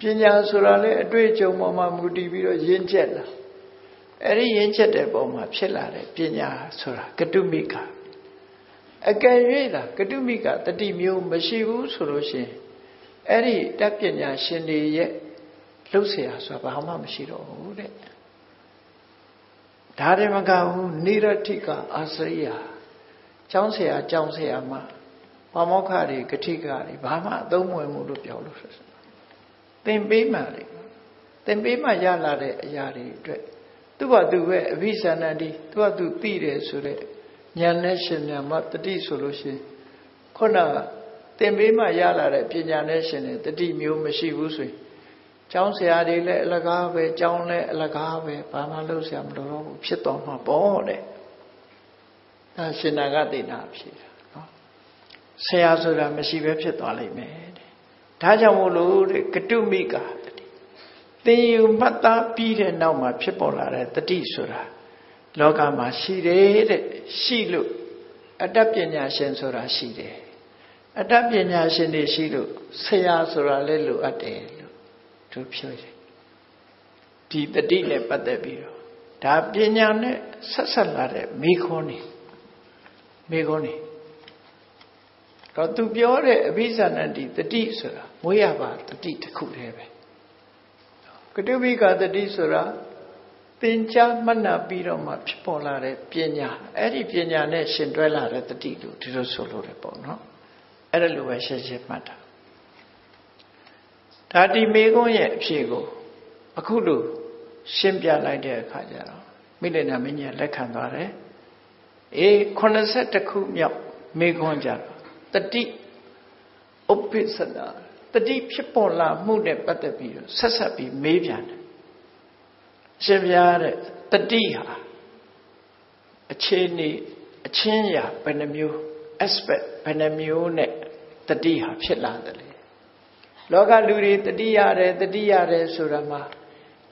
ပညာဆိုတာလဲအတွေ့အကြုံပေါ်မှာမူတည်ပြီးတော့ရင့်ကျက်လာအဲ့ဒီရင့်ကျက်တဲ့ပုံမှာဖြစ်လာတဲ့ပညာဆိုတာကတုမိကအကယ်၍သာကတုမိကတတိမျိုးမရှိဘူးဆိုလို့ရှိရင်အဲ့ဒီတပ်ပညာရှင်တွေရဲ့လှုပ်เสียဆိုတာဘာမှမရှိတော့ဘူးတဲ့ဒါတွေမကဘူးနိရတိကအာစရိယာကျောင်းဆရာကျောင်းဆရာမှာ ပါမောက္ခတွေကတိကတွေဘာမှအသုံးမဝင်ဘူးလို့ပြောလို့ဆိုသင်ပေးမှလေသင်ပေးမှရလာတဲ့အရာတွေအတွက်သူ့ဘာသူပဲအဘိဇာဏတိသူ့ဘာသူသိတယ်ဆိုတဲ့ဉာဏ်နဲ့ရှင်ဉာဏ်မှတတိဆိုလို့ရှိရင်ခုနကသင်ပေးမှရလာတဲ့ပညာနဲ့ရှင်တဲ့တတိမျိုးမရှိဘူးဆိုရင်ကျောင်းဆရာတွေလည်းအလကားပဲကျောင်းလည်းအလကားပဲဘာမှလုပ်ဆရာမလိုတော့ဘူးဖြစ်တော်မှာပေါ့တဲ့ဒါရှင်နာကသိတာဖြစ်တာနော် ဆရာဆိုတာမရှိပဲဖြစ်သွားလိမ့်မယ်တဲ့ဒါကြောင့်မို့လို့တဲ့ကတုမိကသင်ယူမှတ်သားပြီးတဲ့နောက်မှာဖြစ်ပေါ်လာတဲ့တတိဆိုတာလောကမှာရှိတယ်တဲ့ရှိလို့အတ္တပညာရှင်ဆိုတာရှိတယ်အတ္တပညာရှင်တွေရှိလို့ဆရာဆိုတာလည်းလိုအပ်တယ်လို့သူပြောတယ်ဒီတတိနဲ့ပတ်သက်ပြီးတော့ဒါပညာနဲ့ဆက်ဆက်လာတဲ့မိခွန်းနေမိခွန်းနေ တော့သူပြောတဲ့အဘိဇာဏတိတတိဆိုတာမွေးရပါတတိတစ်ခုတည်းပဲကတုဘိကတတိဆိုတာသင်ကြားမှတ်နာပြီးတော့မှဖြစ်ပေါ်လာတဲ့ပညာအဲ့ဒီပညာနဲ့ရှင်တွဲလာတဲ့တတိလို့ဒီလိုဆိုလို့ရပေါ့နော်အဲ့ဒါလိုပဲရှင်းရှင်းမှတ်တာဒါဒီမေကုန်းရဲ့အဖြေကိုအခုလိုရှင်းပြလိုက်တဲ့အခါကျတော့မိလနာမင်းကြီးလက်ခံသွားတယ်အေး82ခုမြောက်မေကုန်းကြတော့ တတိဥပ္ပစ္စနာတတိဖြစ်ပေါ်လာမှုနဲ့ပတ်သက်ပြီးတော့ဆက်ဆက်ပြီးမေးပြန်တယ်ရှင်ပြားတဲ့တတိဟာအခြေအနေအချင်းရာဘယ်နှမျိုး aspect ဘယ်နှမျိုးနဲ့တတိဟာဖြစ်လာတယ်လေလောကလူတွေတတိရတယ်တတိရတယ်ဆိုတာမှာ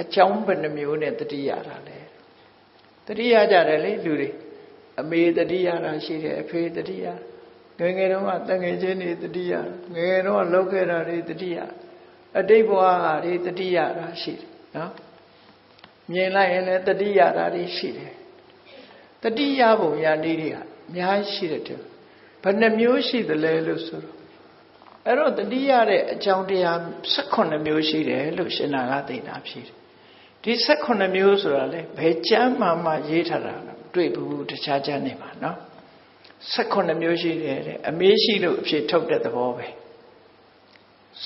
အကြောင်းဘယ်နှမျိုးနဲ့တတိရတာလဲတတိရကြတယ်လေလူတွေအမေတတိရတာရှိတယ်အဖေတတိရ ငယ်ငယ်တုန်းကတငယ်ချင်းတွေတတိယငယ်ငယ်တုန်းကလောက်ခဲ့တာတွေတတိယအတိတ်ဘဝဟာတွေတတိယတာရှိတယ်နော်မြင်လိုက်ရင်လည်းတတိယတာတွေရှိတယ်တတိယဘုံညာနေတွေကအများကြီးရှိတယ်တဲ့ဘယ်နှမျိုးရှိသလဲလို့ဆိုတော့အဲ့တော့တတိယတဲ့အကြောင်းတရား18မျိုးရှိတယ်လို့ရှင်နာကသိတာဖြစ်တယ်ဒီ18မျိုးဆိုတာလေဘယ်ကျမ်းမှမှရေးထားတာတွေ့ဘူးတခြားကျမ်းနေမှာနော် 18မျိုးရှိတယ်တဲ့အမေးရှိလို့အဖြစ်ထုတ်တဲ့သဘောပဲ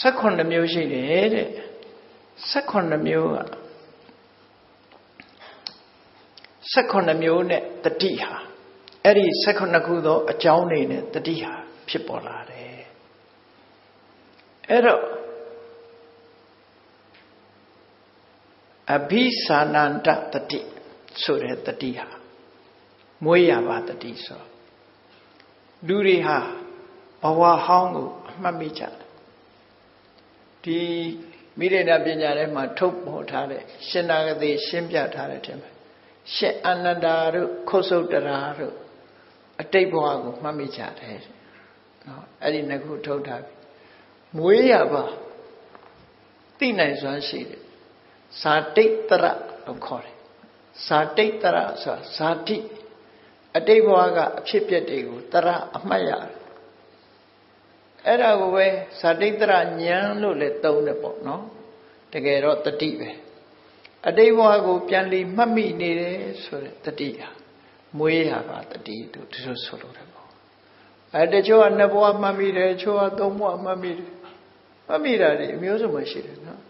18မျိုးရှိတယ်တဲ့18မျိုးက16မျိုးနဲ့တတိဟာအဲ့ဒီ16ခုသောအကြောင်းတွေနဲ့တတိဟာဖြစ်ပေါ်လာတယ်အဲ့တော့အဘိသာနန္တတတိဆိုတဲ့တတိဟာမွေးရပါတတိဆို လူတွေဟာဘဝဟောင်းကိုအမှတ်မိကြတယ်ဒီမိရိဏပညာထဲမှာထုတ်ပေါ်ထားတဲ့ရှင်နာဂတိရှင်းပြထားတဲ့ထဲမှာရှင်အနန္ဒာတို့ခုတ်ဆုတ်တရာတို့အတိတ်ဘဝကိုမှတ်မိကြတယ်နော်အဲ့ဒီနှစ်ခုထုတ်ထားပြီမွေးရပါသိနိုင်စွာရှိတယ်ဇာတိတ်တရလို့ခေါ်တယ်ဇာတိတ်တရဆိုတာဇာတိ အတိတ်ဘဝကအဖြစ်ပြက်တွေကိုတရအမှတ်ရတယ်အဲ့ဒါကိုပဲဇာတိတ်တရဉာဏ်လို့လည်းသုံးတယ်ပေါ့နော်တကယ်တော့တတိပဲအတိတ်ဘဝကိုပြန်လီမှတ်မိနေတယ်ဆိုတဲ့တတိဟာမွေးရပါတတိတို့ဒီလိုဆိုလို့တယ်ပေါ့အဲတချို့ကနှစ်ဘဝမှတ်မိတယ်တချို့ကသုံးဘဝမှတ်မိတယ်မှတ်မိတာတွေအမျိုးစုံမှရှိတယ်နော်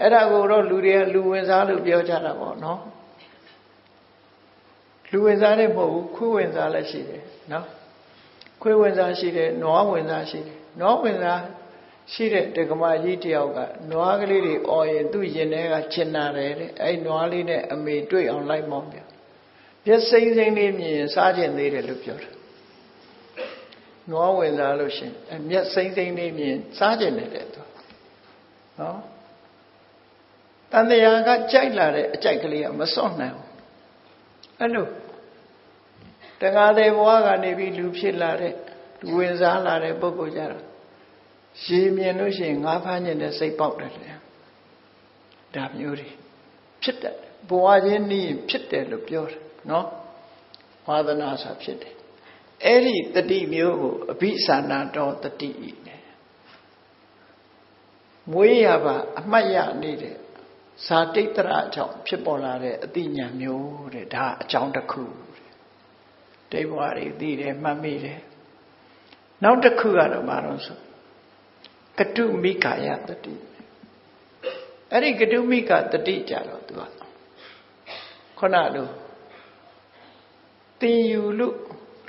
အဲ့ဒါကိုတော့လူတွေကလူဝင်စားလို့ပြောကြတာပေါ့နော် လူဝင်စားတဲ့မဟုတ်ဘူးခွေးဝင်စားလည်းရှိတယ်နော်ခွေးဝင်စားရှိတယ်နွားဝင်စားရှိတယ်နွားဝင်စားရှိတဲ့တက္ကမကြီးတယောက်ကနွားကလေးတွေအော်ရင်သူ့ရင်ထဲကချင်နာတယ်တဲ့အဲ့နွားလေးနဲ့အမေတွေ့အောင်လိုက်မောင်းပြပြစိမ့်စိမ့်လေးမြင်ရင်စားကျင်သေးတယ်လို့ပြောတယ်နွားဝင်စားလို့ရှင်အမျက်စိမ့်စိမ့်လေးမြင်စားကျင်တယ်တဲ့သူနော်တန်တရားကကြိုက်လာတဲ့အကြိုက်ကလေးကမစွန့်နိုင်ဘူးအဲ့လို တခါတည်းဘဝကနေပြီးလူဖြစ်လာတဲ့လူဝင်စားလာတဲ့ပုဂ္ဂိုလ်ကြတော့ရေမြင်လို့ရှိရင်ငါးဖမ်းကျင်တဲ့စိတ်ပေါက်တယ်လေဒါမျိုးတွေဖြစ်တယ်ဘဝချင်းနီးဖြစ်တယ်လို့ပြောတယ်နော်ဝါသနာဆိုဖြစ်တယ်အဲ့ဒီတတိမျိုးကိုအဘိသနာတော်တတိဤနဲ့မွေးရပါအမှတ်ရနေတဲ့ဇာတိတ်တရအကြောင်းဖြစ်ပေါ်လာတဲ့အတိညာမျိုးတဲ့ဒါအကြောင်းတစ်ခု တဲ့ဒိဘဝတွေသိတယ်မှတ်မိတယ်နောက်တစ်ခုကတော့ဘာလို့ဆိုကတုမိကာယတတိအဲ့ဒီကတုမိကာတတိကြတော့သူကခုနလိုတင်ယူလို့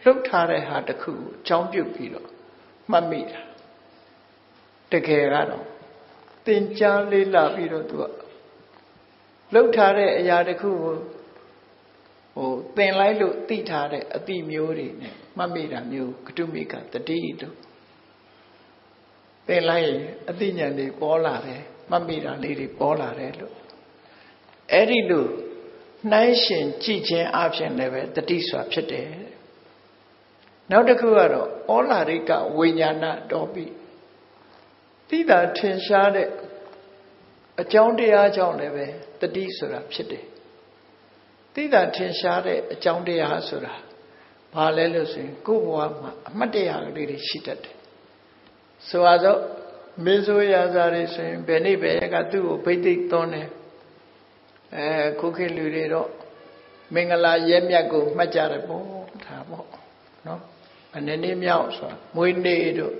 လှုပ်ထားတဲ့ဟာတစ်ခုကိုအကြောင်းပြုတ်ပြီးတော့မှတ်မိတာတကယ်ကတော့တင်ကြားလေးလာပြီးတော့သူကလှုပ်ထားတဲ့အရာတစ်ခုကို ဟိုသင်လိုက်လို့သိထားတဲ့အတိမျိုးတွေနဲ့မှတ်မိတာမျိုးကတုမိကတတိတို့သင်လိုက်ရင်အတိညာဉ်တွေပေါ်လာတယ်မှတ်မိတာလေးတွေပေါ်လာတယ်လို့အဲ့ဒီလိုနှိုင်းရှင်ကြည့်ခြင်းအပြင်လည်းပဲတတိစွာဖြစ်တယ်နောက်တစ်ခုကတော့ဩလာရိကဝိညာဏတော်ပြီတိတာထင်ရှားတဲ့အကြောင်းတရားကြောင့်လည်းပဲတတိဆိုတာဖြစ်တယ် သိတာထင်ရှားတဲ့အကြောင်းတရားဆိုတာဘာလဲလို့ဆိုရင်ကိုယ့်ဘဝမှာအမှတ်တရကလေးတွေရှိတတ်တယ်ဆိုပါစို့မင်းဆိုရာဇာတွေဆိုရင်ဘယ်နေ့ဘယ်ရက်ကသူ့ကိုဗိသိက်သွန်းတယ်အဲခုခေတ်လူတွေတော့မင်္ဂလာရဲမြတ်ကိုမှတ်ကြတယ်ပေါ့ဒါပေါ့နော်အနေနဲ့မြောက်ဆိုတာမွေးနေ့တို့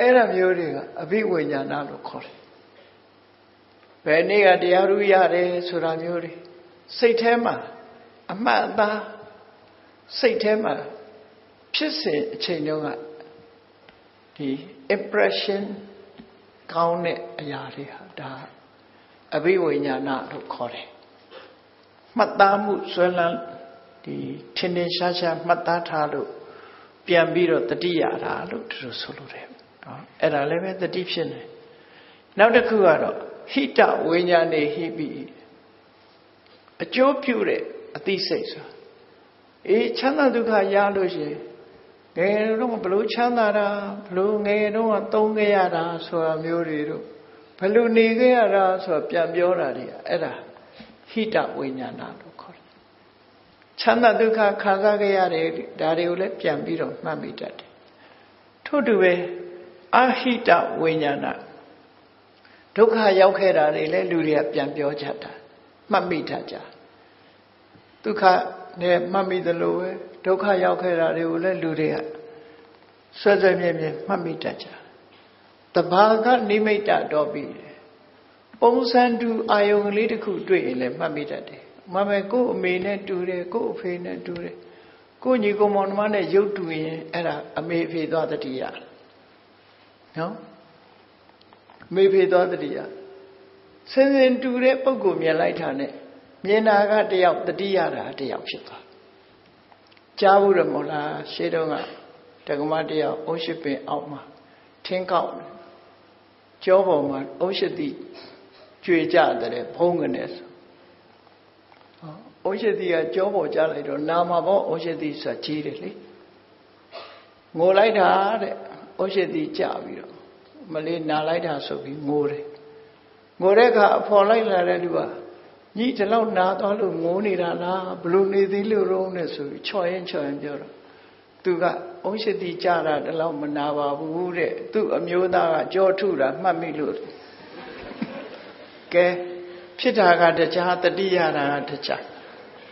အဲ့ဒါမျိုးတွေကအဘိဝိညာဏလို့ခေါ်တယ်ဘယ်နေ့ကတရားရူရတယ်ဆိုတာမျိုးတွေ စိတ်ထဲမှာအမှတ်အသားစိတ်ထဲမှာဖြစ်စဉ်အချိန်တုန်းကဒီ impression ကောင်းတဲ့အရာတွေဟာဒါအဘိဝိညာဏလို့ခေါ်တယ်မှတ်သားမှုဆွဲလန်းဒီထင်ထင်ရှားရှားမှတ်သားထားလို့ပြန်ပြီးတော့တတိရတာလို့သူတို့ဆိုလို့တယ်နော်အဲ့ဒါလည်းပဲတတိဖြစ်နေနောက်တစ်ခုကတော့ဟိတဝိညာဏေဟိပိ အကျိုးပြုတဲ့အသိစိတ်ဆိုအေးချမ်းသာဒုက္ခရလို့ရှိရင်ငယ်တော့ဘလို့ချမ်းသာတာဘလို့ငယ်တော့သုံးခဲ့ရတာဆိုတာမျိုးတွေတို့ဘလို့နေခဲ့ရတာဆိုတာပြန်ပြောတာတွေအဲ့ဒါဟိတဝိညာဏလို့ခေါ်တယ်ချမ်းသာဒုက္ခခံစားခဲ့ရတယ်ဒါတွေကိုလည်းပြန်ပြီးတော့မှတ်မိတတ်တယ်ထို့တူပဲအဟိတဝိညာဏဒုက္ခရောက်ခဲ့တာတွေလည်းလူတွေကပြန်ပြောကြတာ မှတ်မိတတ်ကြဒုက္ခနဲ့မှတ်မိသလိုပဲဒုက္ခရောက်ခဲ့တာတွေကိုလည်းလူတွေကဆွဲဆွဲမြဲမြဲမှတ်မိတတ်ကြတဘာကနိမိတ်တော့ပြီးပုံစံတူအာယုံကလေးတစ်ခုတွေ့ရင်လည်းမှတ်မိတတ်တယ်မမဲကို့အမေနဲ့တူတယ်ကို့အဖေနဲ့တူတယ်ကိုညီကောင်မောင်နှမနဲ့ရုပ်တူရင်အဲ့ဒါအမေဖေသွားတတိယနော်မေဖေသွားတတိယ စင်စင်တူတဲ့ပုံကိုမြင်လိုက်တာနဲ့မြင်တာကတယောက်တတိယတာတယောက်ဖြစ်သွားကြားဘူးရမို့လားရှေးတုန်းကတက္ကမတယောက်အုံးရှိပင်အောက်မှာထင်းကောက်ကြောပေါ်မှာအုံးရှိသည်ကြွေကြတဲ့ဘုံကနေဆိုဩရှိတိကကြောပေါ်ကြလိုက်တော့နာမှာပေါ့ဩရှိတိဆိုတာကြီးတယ်လေငိုလိုက်တာတဲ့ဩရှိတိကြပြီးတော့မလေးနာလိုက်တာဆိုပြီးငိုတယ် ငိုတဲ့အခါအဖော်လိုက်လာတဲ့လူကညီဒီလောက်နာသွားလို့ငိုနေတာလားဘလို့နေသေးလို့ရုံးနဲ့ဆိုပြီးချော်ရင်ချော်ရင်ပြောတော့သူကဩရှိတိကြတာဒီလောက်မနာပါဘူးတဲ့သူ့အမျိုးသားကကြောထုတာမှတ်မိလို့ကဲဖြစ်တာကတခြားတတိယတာကတခြား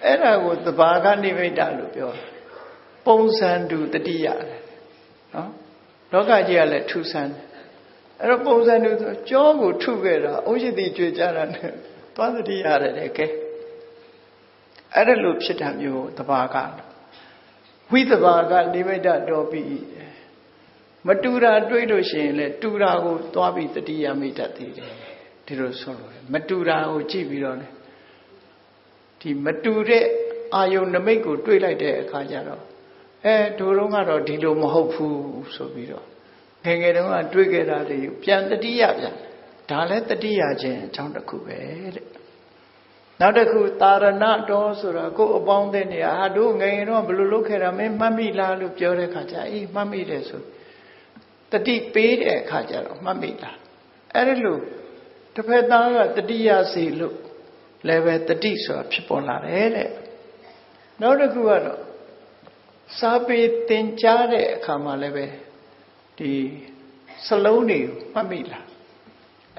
အဲ့ဒါကိုသဘာကနိမိတ်လို့ပြောတယ်ပုံစံတူတတိယတယ်နော်လောကကြီးကလည်းထူဆန်းတယ် အဲ့တော့ပုံစံတူဆိုကြောကိုထုခဲ့တာအုံးရှိတိကြွေကြတာနဲ့သွားတတိယရတယ်လေကဲအဲ့ဒါလို့ဖြစ်တာမျိုးသဘာကဝိသဘာကနိမိတ်တော်ပြီမတူတာတွေးလို့ရှိရင်လေတူတာကိုသွားပြီးတတိယမိတ်တတ်သေးတယ်ဒီလိုဆိုလို့မတူတာကိုကြည့်ပြီးတော့လေဒီမတူတဲ့အာယုန်နမိတ်ကိုတွေးလိုက်တဲ့အခါကျတော့အဲဒိုတော့ကတော့ဒီလိုမဟုတ်ဘူးဆိုပြီးတော့ ငယ်ငယ်တုန်းကတွေးခဲ့တာတွေပြန်တတိယပြန်ဒါလည်းတတိယချင်းအကြောင်းတစ်ခုပဲတဲ့နောက်တစ်ခုတာရဏတော်ဆိုတာကိုယ်အပေါင်းတဲ့နေရာဟာတို့ငယ်ငယ်တော့ဘယ်လိုလုပ်ခဲ့တာမင်းမှတ်မိလားလို့ပြောတဲ့အခါကျအေးမှတ်မိတယ်ဆိုတတိပေးတဲ့အခါကျတော့မှတ်မိလားအဲ့ဒါလို့တစ်ဖက်သားကတတိယစီလို့လည်းပဲတတိဆိုတာဖြစ်ပေါ်လာတယ်တဲ့နောက်တစ်ခုကတော့စာပေသင်ကြားတဲ့အခါမှာလည်းပဲ ဒီစလုံးတွေကိုမှတ်မိလား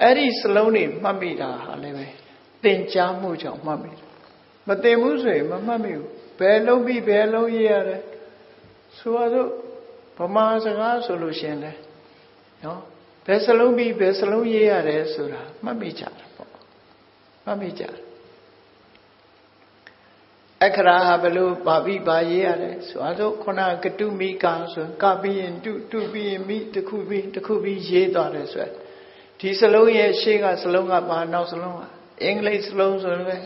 အဲ့ဒီစလုံးတွေမှတ်မိတာဟာလည်းပဲသင်ကြားမှုကြောင့်မှတ်မိတယ်မသင်ဘူးဆိုရင်မမှတ်မိဘူးဘယ်လုံးပြီးဘယ်လုံးရေးရတယ်ဆိုတော့ဗမာစကားဆိုလို့ရှင်လဲနော်ဘယ်စလုံးပြီးဘယ်စလုံးရေးရတယ်ဆိုတာမှတ်မိကြတာပေါ့မှတ်မိကြတယ် အခရာဟာဘလို့ပါဠိပါရေးရတယ်ဆိုတော့ခုနကတုမိကာဆိုကပိယင်တုတုပိယင်မိတခုပြီးတခုပြီးရေးသွားတယ်ဆိုဒီစလုံးရဲ့ရှေ့ကစလုံးကပါနောက်စလုံးကအင်္ဂလိပ်စလုံးဆိုရင်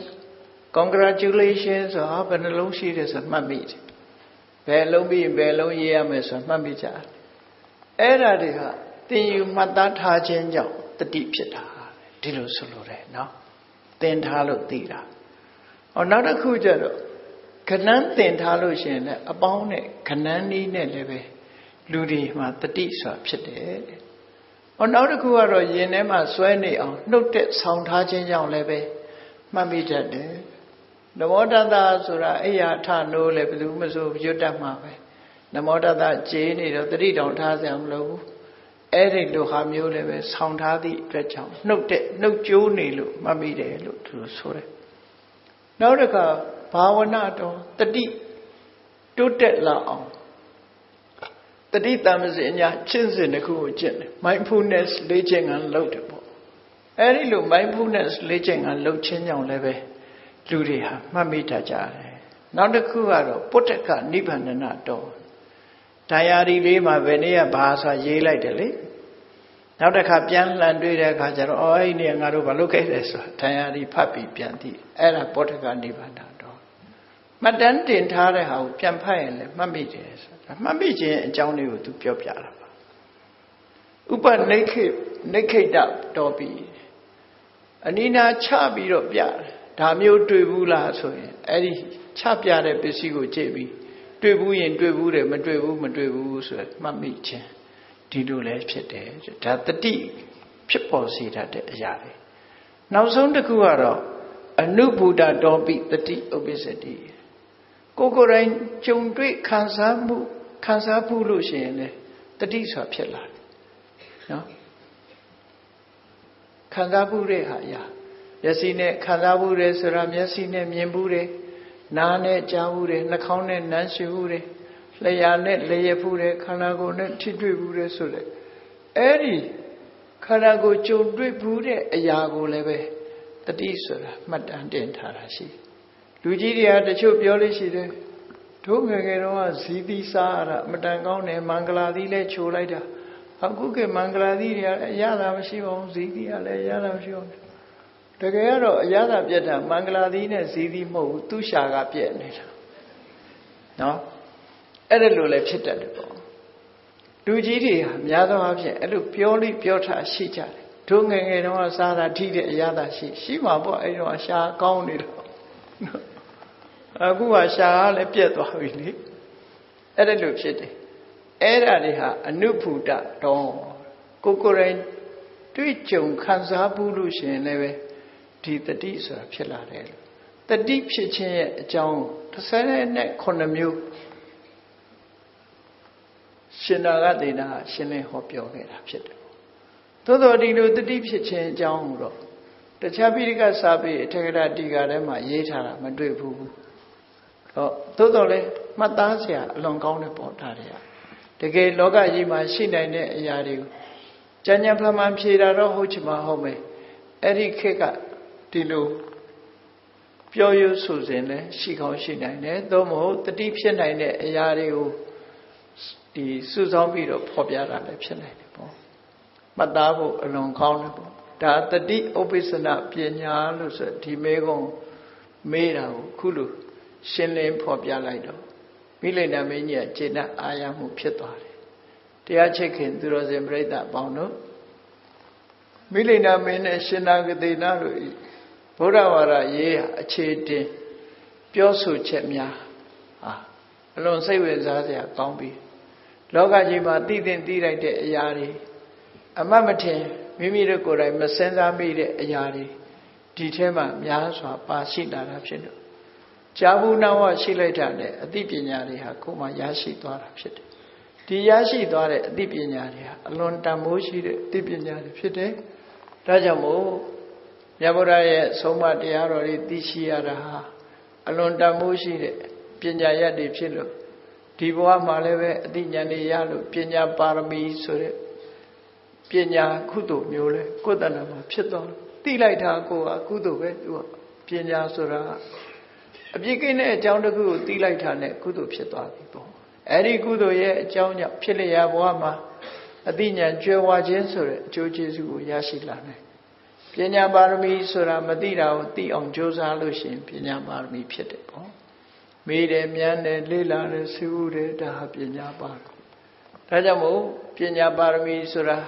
congratulations ဆိုတာဘယ်နှလုံးရှိတယ်ဆိုမှတ်မိတယ်ဘယ်လုံးပြီးဘယ်လုံးရေးရမယ်ဆိုမှတ်မိကြအဲ့ဒါတွေဟာတင်ယူမှတ်သားထားခြင်းကြောင့်တတိဖြစ်တာဒီလိုဆိုလိုတယ်နော်သင်ထားလို့သိတာ။ အော်နောက်တစ်ခုကျတော့ခဏန်းတင်ထားလို့ရှိရင်လည်းအပေါင်းနဲ့ခဏန်းနည်းနဲ့လည်းပဲလူတွေမှာတတိဆိုတာဖြစ်တယ်တဲ့။အော်နောက်တစ်ခုကတော့ယင်ထဲမှာစွဲနေအောင်နှုတ်တဲ့ဆောင်းထားခြင်းကြောင့်လည်းပဲမှတ်မိတတ်တယ်။နမောတတဆိုတာအိယာထနိုးလည်းဘယ်သူမှဆိုရွတ်တတ်မှာပဲ။နမောတတကြေးနေတော့တတိတောင်ထားစရာမလိုဘူး။အဲ့ဒီလိုဟာမျိုးလည်းပဲဆောင်းထားသည့်အတွက်ကြောင့်နှုတ်တဲ့နှုတ်ကြိုးနေလို့မှတ်မိတယ်လို့သူဆိုတယ် နောက်တစ်ခါဘာဝနာတော်တတိတိုးတက်လာအောင်တတိတမစင်ညာကျင့်စဉ်တစ်ခုကိုကျင့်တယ် mindfulness လေ့ကျင့်ကလုပ်တယ်ပေါ့အဲဒီလို mindfulness လေ့ကျင့်ကလုပ်ခြင်းကြောင့်လည်းပဲလူတွေဟာမှတ်မိတတ်ကြတယ်နောက်တစ်ခုကတော့ပုတ္တကနိဗ္ဗာန်တော်ဒါယာရီလေးမှာဘယ်နည်းကဘာဆိုရေးလိုက်တယ်လေ နောက်တစ်ခါပြန်လှန်တွေ့တဲ့အခါကျတော့အော်အဲ့ဒီနေငါတို့ဘာလုပ်ခဲ့လဲဆိုတာဒဏ်ရာဒီဖတ်ပြီးပြန်သိအဲ့ဒါပောဋ္ဌကနိဗ္ဗာန်တော်မှတ်တမ်းတင်ထားတဲ့ဟာကိုပြန်ဖတ်ရင်လည်းမှတ်မိတယ်ဆိုတာမှတ်မိခြင်းအကြောင်းလေးကိုသူပြောပြတာပါဥပနိခိနိခိတတော်ပြီအနိနာချပြီးတော့ပြတယ်ဒါမျိုးတွေ့ဘူးလားဆိုရင်အဲ့ဒီချပြတဲ့ပစ္စည်းကိုကြည့်ပြီးတွေ့ဘူးရင်တွေ့ဘူးတယ်မတွေ့ဘူးမတွေ့ဘူးဆိုရမှတ်မိခြင်း ဒီလိုလည်းဖြစ်တယ်ဒါတတိဖြစ်ပေါ်စေတတ်တဲ့အရာပဲနောက်ဆုံးတစ်ခုကတော့အနုဘုဒ္ဓတော်ပိတတိဥပ္ပစ္စတိကိုကိုယ်တိုင်ကြုံတွေ့ခံစားမှုခံစားမှုလို့ရှိရင်လေတတိဆိုတာဖြစ်လာတယ်နော်ခံစားမှုတဲ့ဟာအရာမျက်စိနဲ့ခံစားမှုတယ်ဆိုတာမျက်စိနဲ့မြင်မှုတယ်နားနဲ့ကြားမှုတယ်နှာခေါင်းနဲ့နမ်းရှုမှုတယ် လျှာနဲ့လျက်ဖူးတယ်ခန္ဓာကိုယ်နဲ့ထိတွေ့ဘူးတယ်ဆိုတဲ့အဲ့ဒီခန္ဓာကိုယ်ကြုံတွေ့ဘူးတဲ့အရာကိုလည်းပဲတတိဆိုတာမှတ်တမ်းတင်ထားတာရှိလူကြီးတွေကတချို့ပြောလို့ရှိတယ်တို့ငယ်ငယ်တော့ဇီးသီးစားရတာအမတန်ကောင်းတယ်မင်္ဂလာသီးလည်းချိုလိုက်တာအခုကမင်္ဂလာသီးတွေကအရသာမရှိပါဘူးဇီးသီးကလည်းအရသာမရှိပါဘူးတကယ်ကတော့အရသာပြတ်တာမင်္ဂလာသီးနဲ့ဇီးသီးမဟုတ်ဘူးသူရှာကပြက်နေတာနော် အဲ့ဒါလိုလည်းဖြစ်တတ်တယ်ပေါ့လူကြီးတွေဟာများသောအားဖြင့်အဲ့လိုပြောလိပြောထားရှိကြတယ်တို့ငယ်ငယ်တုန်းကစားတာထိတဲ့အရသာရှိရှိမှာပေါ့အဲ့တော့ရှာကောင်းနေတော့အခုကရှာကလည်းပြက်သွားပြီလေအဲ့ဒါလိုဖြစ်တယ်အဲ့ဒါတွေဟာအနုဖူတတော်ကိုကိုယ်တိုင်တွေ့ကြုံခံစားဘူးလို့ရှင်လည်းပဲဒီတတိဆိုတာဖြစ်လာတယ်တတိဖြစ်ခြင်းရဲ့အကြောင်း39မျိုး ရှင်နာဂဒေနာရှင်းလင်းဟောပြောခဲ့တာဖြစ်တယ်သို့တော်ဒီလိုတတိဖြစ်ခြင်းအကြောင်းကိုတော့တခြားပိဋကစာပေအထက်ကရာတိကာထဲမှာရေးထားတာမတွေ့ဘူးဟောသို့တော်လည်းမှတ်သားစရာအလွန်ကောင်းတဲ့ပေါ်တာတွေကတကယ်လောကကြီးမှာရှိနိုင်တဲ့အရာတွေကိုကြံ့ကြံ့ဖမှန်ဖြေတာတော့ဟုတ်ချင်မှဟုတ်မယ်အဲ့ဒီခေတ်ကဒီလိုပြောရဆိုစဉ်လည်းရှိကောင်းရှိနိုင်တယ်သို့မဟုတ်တတိဖြစ်နိုင်တဲ့အရာတွေကို ဒီစုဆောင်းပြီးတော့ဖော်ပြတာလည်းဖြစ်နိုင်တယ်ပေါ့မှတ်သားဖို့အလွန်ကောင်းတယ်ပေါ့ဒါတတိဥပ္ပစ္စနပညာလို့ဆိုဒီမေကုံမေးတာကိုခုလိုရှင်းလင်းဖော်ပြလိုက်တော့မိလိန်နာမင်းကြီးကခြေနဲ့အာရမှုဖြစ်သွားတယ်တရားချစ်ခင်သူတော်စင်ပြိဿပေါင်းတို့မိလိန်နာမင်းနဲ့ရှင်နာဂတိနာတို့ဗုဒ္ဓဝါဒရေးဟာအခြေတင်ပြောဆိုချက်များဟာအလွန်စိတ်ဝင်စားစရာကောင်းပြီး လောကကြီးမှာသိသိသိလိုက်တဲ့အရာတွေအမတ်မထင်မိမိတို့ကိုယ်တိုင်မစင်စားမိတဲ့အရာတွေဒီထဲမှာများစွာပါရှိလာတာဖြစ်လို့ကြာဘူးနာဝရှိလိုက်တာနဲ့အသိပညာတွေဟာကိုယ်မှရရှိသွားတာဖြစ်တယ်ဒီရရှိသွားတဲ့အသိပညာတွေဟာအလွန်တန်ဖိုးရှိတဲ့အသိပညာတွေဖြစ်တယ်ဒါကြောင့်မို့မြတ်ဗုဒ္ဓရဲ့ဆုံးမတရားတော်တွေသိရှိရတာဟာအလွန်တန်ဖိုးရှိတဲ့ပညာရတ်တွေဖြစ်လို့ ဒီဘဝမှာလည်းပဲအသိဉာဏ်တွေရလို့ပညာပါရမီဆိုတဲ့ပညာကုသိုလ်မျိုးလဲကိုယ်တဏ္ဍာမှာဖြစ်သွားသိလိုက်တာကိုကကုသိုလ်ပဲသူကပညာဆိုတာအပြစ်ကိန်းတဲ့အကြောင်းတစ်ခုကိုသိလိုက်တာနဲ့ကုသိုလ်ဖြစ်သွားပြီပေါ့အဲ့ဒီကုသိုလ်ရဲ့အကြောင်းကြောင့်ဖြစ်လျက်ဘဝမှာအသိဉာဏ်ကျွယ်ဝခြင်းဆိုတဲ့အကျိုးကျေးဇူးကိုရရှိလာနိုင်ပညာပါရမီဆိုတာမသိတာကိုသိအောင်ကြိုးစားလို့ရှိရင်ပညာပါရမီဖြစ်တယ်ပေါ့ မေးတယ်မြန်းတယ်လေ့လာတယ်ဆူတယ်ဒါဟာပညာပါဒါကြောင့်မို့ပညာပါရမီဆိုတာ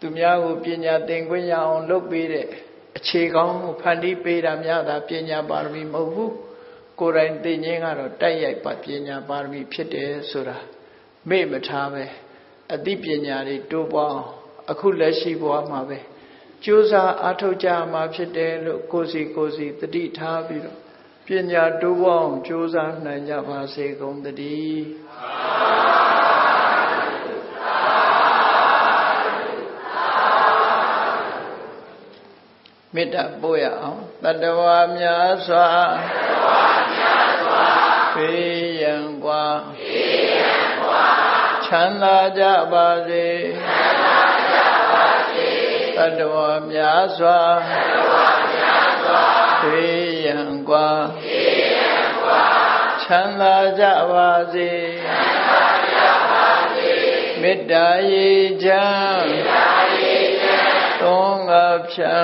သူများကိုပညာသင်ခွင့်ရအောင်လုပ်ပေးတဲ့အခြေကောင်းကိုဖန်တီးပေးတာများတာပညာပါရမီမဟုတ်ဘူးကိုယ်တိုင်သိခြင်းကတော့တိုက်ရိုက်ပါပညာပါရမီဖြစ်တယ်ဆိုတာမေ့မထားပဲအသိပညာတွေတိုးပွားအောင်အခုလက်ရှိဘဝမှာပဲကြိုးစားအားထုတ်ကြမှာဖြစ်တယ်လို့ကိုစီကိုစီတတိထားပြီးတော့ ပညာတိုးပွားအောင်ကြိုးစားနိုင်ကြပါစေကုန်သတည်းမေတ္တာပို့ရအောင်တတဝါများစွာဖေးရန်กว่าချမ်းသာကြပါစေတတဝါများစွာဖေးရန်กว่ าချမ်းသာကြပါစေမေတ္တာရေချမ်းသုံးငါဖြံ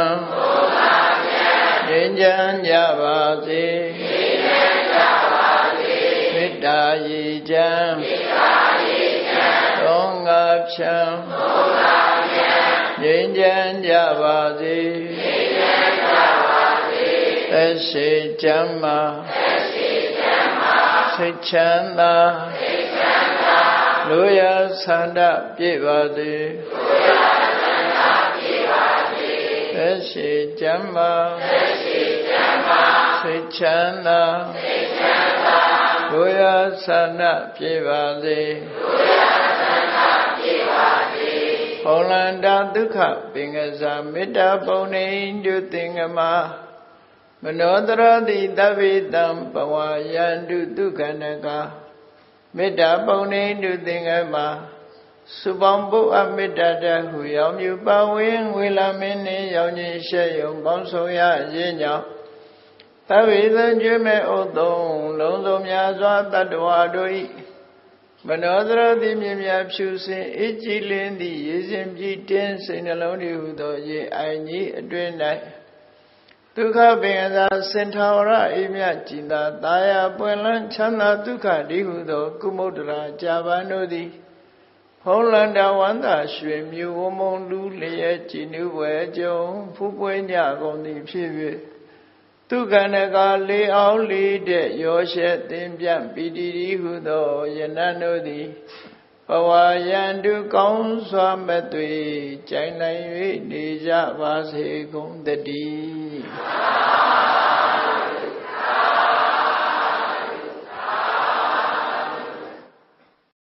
ငြိမ်းချမ်းကြပါစေမေတ္တာရည်ချမ်းသုံးငါဖြံငြိမ်းချမ်းကြပါစေ သက်ရှိချမ်းမာစိတ်ချမ်းသာလူရဆန္ဒပြည့်ပါစေသက်ရှိကျမ်းမာသက်ရှိကျမ်းမာစိတ်ချမ်းသာစိတ်ချမ်းသာဘုရားဆန္ဒပြေပါစေဘုရားဆန္ဒပြေပါစေဟောလန္တာဒုက္ခပင်ကစားမေတ္တာပုံနေတုသင်္ကမ မနောတရတိတဗ္ဗေတံပဝါယန္တုဒုက္ခနကမေတ္တာပုံနေတုသင်္ကမစုပေါင်းပုအမေတ္တာတဟုရောင်မြူပဝင်းဝေလာမင်းနှင့်ရောင်ကြီးရှဲယုံပေါင်းဆောင်ရခြင်းကြောင့်သဗ္ဗေသံကျွေးမဲ့ဥသုံးလုံးစုံများစွာတတ္တဝါတို့၏မနောသရတိမြင်မြဖြူစင်အကြည်လင်းသည့်ရေစဉ်ကြည်တင်းစိတ်နှလုံးတွေဟုသောရေအိုင်ကြီးအတွင်၌ ဒုက္ခပင်သာစင်ထာဝရအိမြကြည်သာတာယာပွင့်လန်းချမ်းသာဒုက္ခဒီဟုသော ကုမုဒ္ဒရာကြာပန်တို့သည်ဖုံးလန္တဝန္တာရွှေမြူဝမုံလူလျက်ကြည်နုဘွယ်ကြုံဖူးပွေးညကုန်သည်ဖြစ်၍ဒုက္ခနကလေးအောင်လေးတဲ့ရောရှက်သင်ပြပီတိရီဟုသောယနန်တို့သည်ဘဝယံတုကောင်းစွာမသွေကြိုင်နိုင်၍နေကြပါစေကုန်တည်း 意。